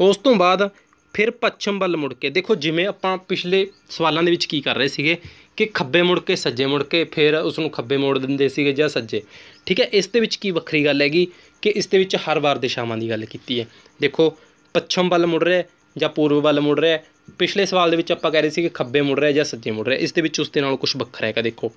ਉਸ ਤੋਂ ਬਾਅਦ ਫਿਰ ਪੱਛਮ ਵੱਲ ਮੁੜ ਕੇ, ਦੇਖੋ ਜਿਵੇਂ ਆਪਾਂ ਪਿਛਲੇ ਸਵਾਲਾਂ ਦੇ ਵਿੱਚ ਕੀ ਕਰ ਰਹੇ ਸੀਗੇ, ਕਿ ਖੱਬੇ ਮੁੜ ਕੇ, ਸੱਜੇ ਮੁੜ ਕੇ, ਫਿਰ ਉਸ ਨੂੰ ਖੱਬੇ ਮੋੜ ਦਿੰਦੇ ਸੀਗੇ ਜਾਂ ਸੱਜੇ। ਠੀਕ ਹੈ? ਇਸ ਦੇ ਵਿੱਚ ਕੀ ਵੱਖਰੀ ਗੱਲ ਹੈਗੀ ਕਿ ਇਸ ਦੇ ਵਿੱਚ ਹਰ ਵਾਰ ਦਿਸ਼ਾਵਾਂ ਦੀ ਗੱਲ ਕੀਤੀ ਹੈ। ਦੇਖੋ, ਪੱਛਮ ਵੱਲ ਮੁੜ ਰਿਹਾ ਜਾਂ ਪੂਰਬ ਵੱਲ ਮੁੜ ਰਿਹਾ ਪਿਛਲੇ ਸਵਾਲ ਦੇ ਵਿੱਚ ਆਪਾਂ ਕਹਿ ਰਹੇ ਸੀ ਕਿ ਖੱਬੇ ਮੁੜ ਰਿਹਾ ਜਾਂ ਸੱਜੇ ਮੁੜ ਰਿਹਾ ਇਸ ਦੇ ਵਿੱਚ ਉਸ ਦੇ ਨਾਲ ਕੁਝ ਵੱਖਰਾ ਹੈਗਾ, ਦੇਖੋ।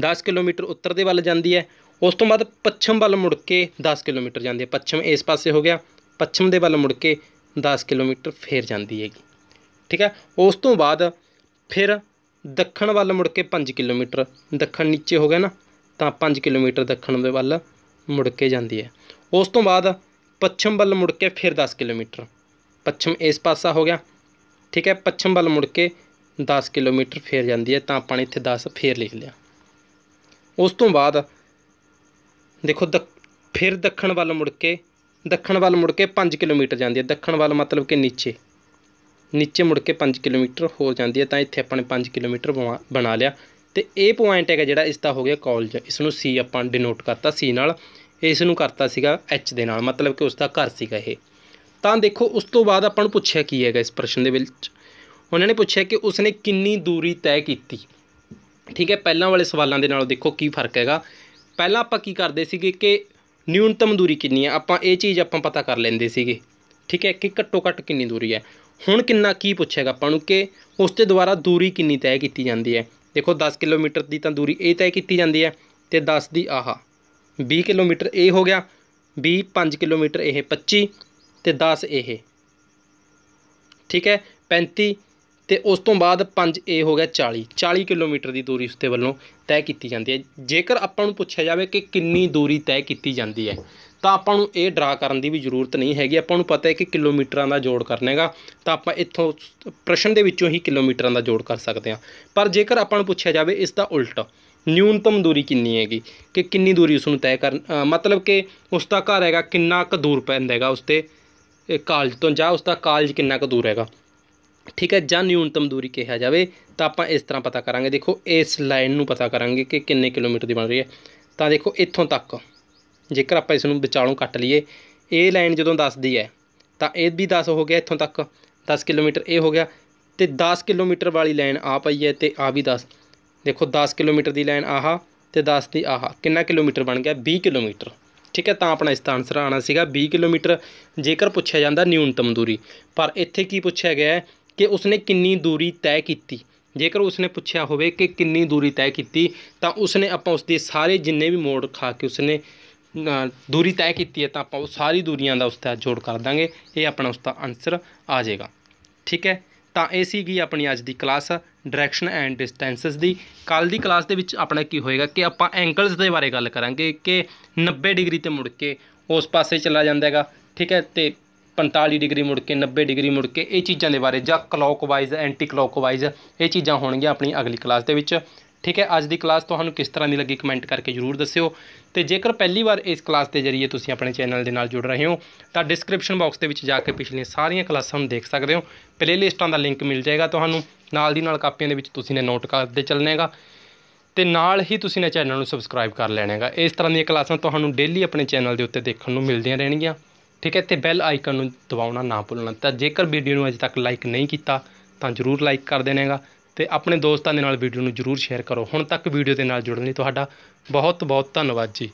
10 ਕਿਲੋਮੀਟਰ ਉੱਤਰ ਦੇ ਵੱਲ ਜਾਂਦੀ ਹੈ। ਉਸ ਤੋਂ ਬਾਅਦ ਪੱਛਮ ਵੱਲ ਮੁੜ ਕੇ 10 ਕਿਲੋਮੀਟਰ ਜਾਂਦੀ ਹੈ। ਪੱਛਮ ਇਸ ਪਾਸੇ ਹੋ ਗਿਆ। ਪੱਛਮ ਦੇ ਵੱਲ ਮੁੜ ਕੇ 10 ਕਿਲੋਮੀਟਰ ਫੇਰ ਜਾਂਦੀ ਹੈਗੀ। ਠੀਕ ਹੈ। ਉਸ ਤੋਂ ਬਾਅਦ ਫਿਰ ਦੱਖਣ ਵੱਲ ਮੁੜ ਕੇ 5 ਕਿਲੋਮੀਟਰ। ਦੱਖਣ ਨੀਚੇ ਹੋ ਗਿਆ ਨਾ, ਤਾਂ 5 ਕਿਲੋਮੀਟਰ ਦੱਖਣ ਦੇ ਵੱਲ ਮੁੜ ਕੇ ਜਾਂਦੀ ਹੈ। ਉਸ ਤੋਂ ਬਾਅਦ ਪੱਛਮ ਵੱਲ ਮੁੜ ਕੇ ਫਿਰ 10 ਕਿਲੋਮੀਟਰ। ਪੱਛਮ ਇਸ ਪਾਸਾ ਹੋ ਗਿਆ। ਠੀਕ ਹੈ। ਪੱਛਮ ਵੱਲ ਮੁੜ ਕੇ 10 ਕਿਲੋਮੀਟਰ ਫੇਰ ਜਾਂਦੀ ਹੈ। ਤਾਂ ਆਪਾਂ ਨੇ ਇੱਥੇ 10 ਫੇਰ ਲਿਖ ਲਿਆ। ਉਸ ਤੋਂ ਬਾਅਦ ਦੇਖੋ ਦ ਫਿਰ ਦੱਖਣ ਵੱਲ ਮੁੜ ਕੇ, ਦੱਖਣ ਵੱਲ ਮੁੜ ਕੇ 5 ਕਿਲੋਮੀਟਰ ਜਾਂਦੀ ਹੈ। ਦੱਖਣ ਵੱਲ ਮਤਲਬ ਕਿ ਨੀਚੇ। ਨੀਚੇ ਮੁੜ ਕੇ 5 ਕਿਲੋਮੀਟਰ ਹੋਰ ਜਾਂਦੀ ਹੈ, ਤਾਂ ਇੱਥੇ ਆਪਾਂ ਨੇ 5 ਕਿਲੋਮੀਟਰ ਬਣਾ- ਬਣਾ ਲਿਆ। ਤੇ ਇਹ ਪੁਆਇੰਟ ਹੈਗਾ ਜਿਹੜਾ ਇਸ ਦਾ ਹੋ ਗਿਆ ਕਾਲਜ। ਇਸ ਨੂੰ ਸੀ ਆਪਾਂ ਡਿਨੋਟ ਕਰਤਾ ਸੀ ਨਾਲ। ਇਸ ਨੂੰ ਕਰਤਾ ਸੀਗਾ ਐਚ ਦੇ ਨਾਲ, ਮਤਲਬ ਕਿ ਉਸ ਦਾ ਘਰ ਸੀਗਾ ਇਹ। ਤਾਂ ਦੇਖੋ, ਉਸ ਤੋਂ ਬਾਅਦ ਆਪਾਂ ਨੂੰ ਪੁੱਛਿਆ ਕੀ ਹੈਗਾ ਇਸ ਪ੍ਰਸ਼ਨ ਦੇ ਵਿੱਚ। ਉਹਨਾਂ ਨੇ ਪੁੱਛਿਆ ਕਿ ਉਸਨੇ ਕਿੰਨੀ ਦੂਰੀ ਤੈਅ ਕੀਤੀ। ਠੀਕ ਹੈ, ਪਹਿਲਾਂ ਵਾਲੇ ਸਵਾਲਾਂ ਦੇ ਨਾਲੋਂ ਦੇਖੋ ਕੀ ਫ਼ਰਕ ਹੈਗਾ। ਪਹਿਲਾਂ ਆਪਾਂ ਕੀ ਕਰਦੇ ਸੀਗੇ ਕਿ ਨਿਊਨਤਮ ਦੂਰੀ ਕਿੰਨੀ ਹੈ, ਆਪਾਂ ਇਹ ਚੀਜ਼ ਆਪਾਂ ਪਤਾ ਕਰ ਲੈਂਦੇ ਸੀਗੇ। ਠੀਕ ਹੈ, ਕਿ ਘੱਟੋ ਘੱਟ ਕਿੰਨੀ ਦੂਰੀ ਹੈ। ਹੁਣ ਕਿੰਨਾ ਕੀ ਪੁੱਛੇਗਾ ਆਪਾਂ ਨੂੰ ਕਿ ਉਸ ਤੇ ਦੁਆਰਾ ਦੂਰੀ ਕਿੰਨੀ ਤੈਅ ਕੀਤੀ ਜਾਂਦੀ ਹੈ। ਦੇਖੋ 10 ਕਿਲੋਮੀਟਰ ਦੀ ਤਾਂ ਦੂਰੀ ਇਹ ਤੈਅ ਕੀਤੀ ਜਾਂਦੀ ਹੈ ਤੇ 10 ਦੀ ਆਹ। 20 ਕਿਲੋਮੀਟਰ ਇਹ ਹੋ ਗਿਆ 20 5 ਕਿਲੋਮੀਟਰ ਇਹ 25 ਤੇ 10 ਇਹ। ਠੀਕ ਹੈ 35 ਤੇ ਉਸ ਤੋਂ ਬਾਅਦ 5 ਇਹ ਹੋ ਗਿਆ 40 40 ਕਿਲੋਮੀਟਰ ਦੀ ਦੂਰੀ ਉਸਤੇ ਵੱਲੋਂ ਤੈਅ ਕੀਤੀ ਜਾਂਦੀ ਹੈ। ਜੇਕਰ ਆਪਾਂ ਨੂੰ ਪੁੱਛਿਆ ਜਾਵੇ ਕਿ ਕਿੰਨੀ ਦੂਰੀ ਤੈਅ ਕੀਤੀ ਜਾਂਦੀ ਹੈ, ਤਾਂ ਆਪਾਂ ਨੂੰ ਇਹ ਡਰਾ ਕਰਨ ਦੀ ਵੀ ਜ਼ਰੂਰਤ ਨਹੀਂ ਹੈਗੀ। ਆਪਾਂ ਨੂੰ ਪਤਾ ਹੈ ਕਿ ਕਿਲੋਮੀਟਰਾਂ ਦਾ ਜੋੜ ਕਰਨਾ ਹੈਗਾ, ਤਾਂ ਆਪਾਂ ਇੱਥੋਂ ਪ੍ਰਸ਼ਨ ਦੇ ਵਿੱਚੋਂ ਹੀ ਕਿਲੋਮੀਟਰਾਂ ਦਾ ਜੋੜ ਕਰ ਸਕਦੇ ਹਾਂ। ਪਰ ਜੇਕਰ ਆਪਾਂ ਨੂੰ ਪੁੱਛਿਆ ਜਾਵੇ, ਇਸ ਦਾ ਉਲਟ ਨਿਊਨਤਮ ਦੂਰੀ ਕਿੰਨੀ ਹੈਗੀ, ਕਿ ਕਿੰਨੀ ਦੂਰੀ ਉਸ ਨੂੰ ਤੈਅ ਕਰਨ ਮਤਲਬ ਕਿ ਉਸ ਦਾ ਘਰ ਹੈਗਾ ਕਿੰਨਾ ਕੁ ਦੂਰ ਪੈਂਦਾ ਹੈਗਾ ਉਸ ਤੇ ਕਾਲਜ ਤੋਂ, ਜਾਂ ਉਸ ਦਾ ਕਾਲਜ ਕਿੰਨਾ ਕੁ ਦੂਰ ਹੈਗਾ। ਠੀਕ ਹੈ, ਜਾਂ ਨਿਊਨਤਮ ਦੂਰੀ ਕਿਹਾ ਜਾਵੇ, ਤਾਂ ਆਪਾਂ ਇਸ ਤਰ੍ਹਾਂ ਪਤਾ ਕਰਾਂਗੇ। ਦੇਖੋ, ਇਸ ਲਾਈਨ ਨੂੰ ਪਤਾ ਕਰਾਂਗੇ ਕਿ ਕਿੰਨੇ ਕਿਲੋਮੀਟਰ ਦੀ ਬਣ ਰਹੀ ਹੈ। ਤਾਂ ਦੇਖੋ, ਇੱਥੋਂ ਤੱਕ, ਜੇਕਰ ਆਪਾਂ ਇਸ ਨੂੰ ਵਿਚਾਲੋਂ ਕੱਟ ਲਈਏ, ਇਹ ਲਾਈਨ ਜਦੋਂ ਦੱਸਦੀ ਹੈ, ਤਾਂ ਇਹ ਵੀ 10 ਹੋ ਗਿਆ ਇੱਥੋਂ ਤੱਕ। 10 ਕਿਲੋਮੀਟਰ ਇਹ ਹੋ ਗਿਆ, ਤੇ 10 ਕਿਲੋਮੀਟਰ ਵਾਲੀ ਲਾਈਨ ਆ ਪਈ ਹੈ ਤੇ ਆ ਵੀ 10 ਦੇਖੋ 10 ਕਿਲੋਮੀਟਰ ਦੀ ਲਾਈਨ ਆਹ ਤੇ 10 ਦੀ ਆਹ। ਕਿੰਨਾ ਕਿਲੋਮੀਟਰ ਬਣ ਗਿਆ? 20 ਕਿਲੋਮੀਟਰ। ਠੀਕ ਹੈ, ਤਾਂ ਆਪਣਾ ਇਸ ਦਾ ਆਨਸਰ ਆਣਾ ਸੀਗਾ। 20 ਕਿਲੋਮੀਟਰ ਜੇਕਰ ਪੁੱਛਿਆ ਜਾਂਦਾ ਨਿਊਨਤਮ ਦੂਰੀ। ਪਰ ਇੱਥੇ ਕੀ ਪੁੱਛਿਆ ਗਿਆ ਕਿ ਉਸਨੇ ਕਿੰਨੀ ਦੂਰੀ ਤੈਅ ਕੀਤੀ। ਜੇਕਰ ਉਸਨੇ ਪੁੱਛਿਆ ਹੋਵੇ ਕਿ ਕਿੰਨੀ ਦੂਰੀ ਤੈਅ ਕੀਤੀ, ਤਾਂ ਉਸਨੇ ਆਪਾਂ ਉਸਦੇ ਸਾਰੇ ਜਿੰਨੇ ਵੀ ਮੋੜ ਖਾ ਕੇ ਉਸਨੇ ਦੂਰੀ ਤੈਅ ਕੀਤੀ ਹੈ, ਤਾਂ ਆਪਾਂ ਉਹ ਸਾਰੀ ਦੂਰੀਆਂ ਦਾ ਉਸਦਾ ਜੋੜ ਕਰ ਦਾਂਗੇ। ਇਹ ਆਪਣਾ ਉਸਦਾ ਆਨਸਰ ਆ ਜਾਏਗਾ। ਠੀਕ ਹੈ? ਤਾਂ ਇਹ ਸੀਗੀ ਆਪਣੀ ਅੱਜ ਦੀ ਕਲਾਸ ਡਾਇਰੈਕਸ਼ਨ ਐਂਡ ਡਿਸਟੈਂਸਸ ਦੀ। ਕੱਲ ਦੀ ਕਲਾਸ ਦੇ ਵਿੱਚ ਆਪਣਾ ਕੀ ਹੋਏਗਾ ਕਿ ਆਪਾਂ ਐਂਗਲਸ ਦੇ ਬਾਰੇ ਗੱਲ ਕਰਾਂਗੇ ਕਿ 90 ਡਿਗਰੀ ਤੇ ਮੁੜ ਕੇ ਉਸ ਪਾਸੇ ਚਲਾ ਜਾਂਦਾ ਹੈਗਾ। ਠੀਕ ਹੈ? ਤੇ 45 ਡਿਗਰੀ ਮੁੜ ਕੇ 90 ਡਿਗਰੀ ਮੁੜ ਕੇ, ਇਹ ਚੀਜ਼ਾਂ ਦੇ ਬਾਰੇ ਜਾਂ ਕਲੌਕਵਾਈਜ਼ ਐਂਟੀ ਕਲੌਕਵਾਈਜ਼ ਇਹ ਚੀਜ਼ਾਂ ਹੋਣਗੀਆਂ ਆਪਣੀ ਅਗਲੀ ਕਲਾਸ ਦੇ ਵਿੱਚ। ਠੀਕ ਹੈ, ਅੱਜ ਦੀ ਕਲਾਸ ਤੁਹਾਨੂੰ ਕਿਸ ਤਰ੍ਹਾਂ ਦੀ ਲੱਗੀ ਕਮੈਂਟ ਕਰਕੇ ਜਰੂਰ ਦੱਸਿਓ। ਤੇ ਜੇਕਰ ਪਹਿਲੀ ਵਾਰ ਇਸ ਕਲਾਸ ਦੇ ਜ਼ਰੀਏ ਤੁਸੀਂ ਆਪਣੇ ਚੈਨਲ ਦੇ ਨਾਲ ਜੁੜ ਰਹੇ ਹੋ, ਤਾਂ ਡਿਸਕ੍ਰਿਪਸ਼ਨ ਬਾਕਸ ਦੇ ਵਿੱਚ ਜਾ ਕੇ ਪਿਛਲੀਆਂ ਸਾਰੀਆਂ ਕਲਾਸਾਂ ਨੂੰ ਦੇਖ ਸਕਦੇ ਹੋ। ਪਲੇਲਿਸਟਾਂ ਦਾ ਲਿੰਕ ਮਿਲ ਜਾਏਗਾ ਤੁਹਾਨੂੰ। ਨਾਲ ਦੀ ਨਾਲ ਕਾਪੀਆਂ ਦੇ ਵਿੱਚ ਤੁਸੀਂ ਨੇ ਨੋਟ ਕਰਦੇ ਚੱਲਣਾ ਹੈਗਾ। ਤੇ ਨਾਲ ਹੀ ਤੁਸੀਂ ਨੇ ਚੈਨਲ ਨੂੰ ਸਬਸਕ੍ਰਾਈਬ ਕਰ ਲੈਣਾ ਹੈਗਾ। ਇਸ ਤਰ੍ਹਾਂ ਦੀਆਂ ਕਲਾਸਾਂ ਤੁਹਾਨੂੰ ਡੇਲੀ ਆਪਣੇ ਚੈਨਲ ਦੇ ਉੱਤੇ ਦੇਖਣ ਨੂੰ ਮਿਲਦੀਆਂ ਰਹਿਣਗੀਆਂ। ਠੀਕ ਹੈ ਤੇ ਬੈਲ ਆਈਕਨ ਨੂੰ ਦਬਾਉਣਾ ਨਾ ਭੁੱਲਣਾ। ਤਾਂ ਜੇਕਰ ਵੀਡੀਓ ਨੂੰ ਅਜੇ ਤੱਕ ਲਾਈਕ ਨਹੀਂ ਕੀਤਾ, ਤਾਂ ਜਰੂਰ ਲਾਈਕ ਕਰ ਦੇਣੇਗਾ ਹੈਗਾ ਤੇ ਆਪਣੇ ਦੋਸਤਾਂ ਦੇ ਨਾਲ ਵੀਡੀਓ ਨੂੰ ਜਰੂਰ ਸ਼ੇਅਰ ਕਰੋ। ਹੁਣ ਤੱਕ ਵੀਡੀਓ ਦੇ ਨਾਲ ਜੁੜਨ ਲਈ ਤੁਹਾਡਾ ਬਹੁਤ ਬਹੁਤ ਧੰਨਵਾਦ ਜੀ।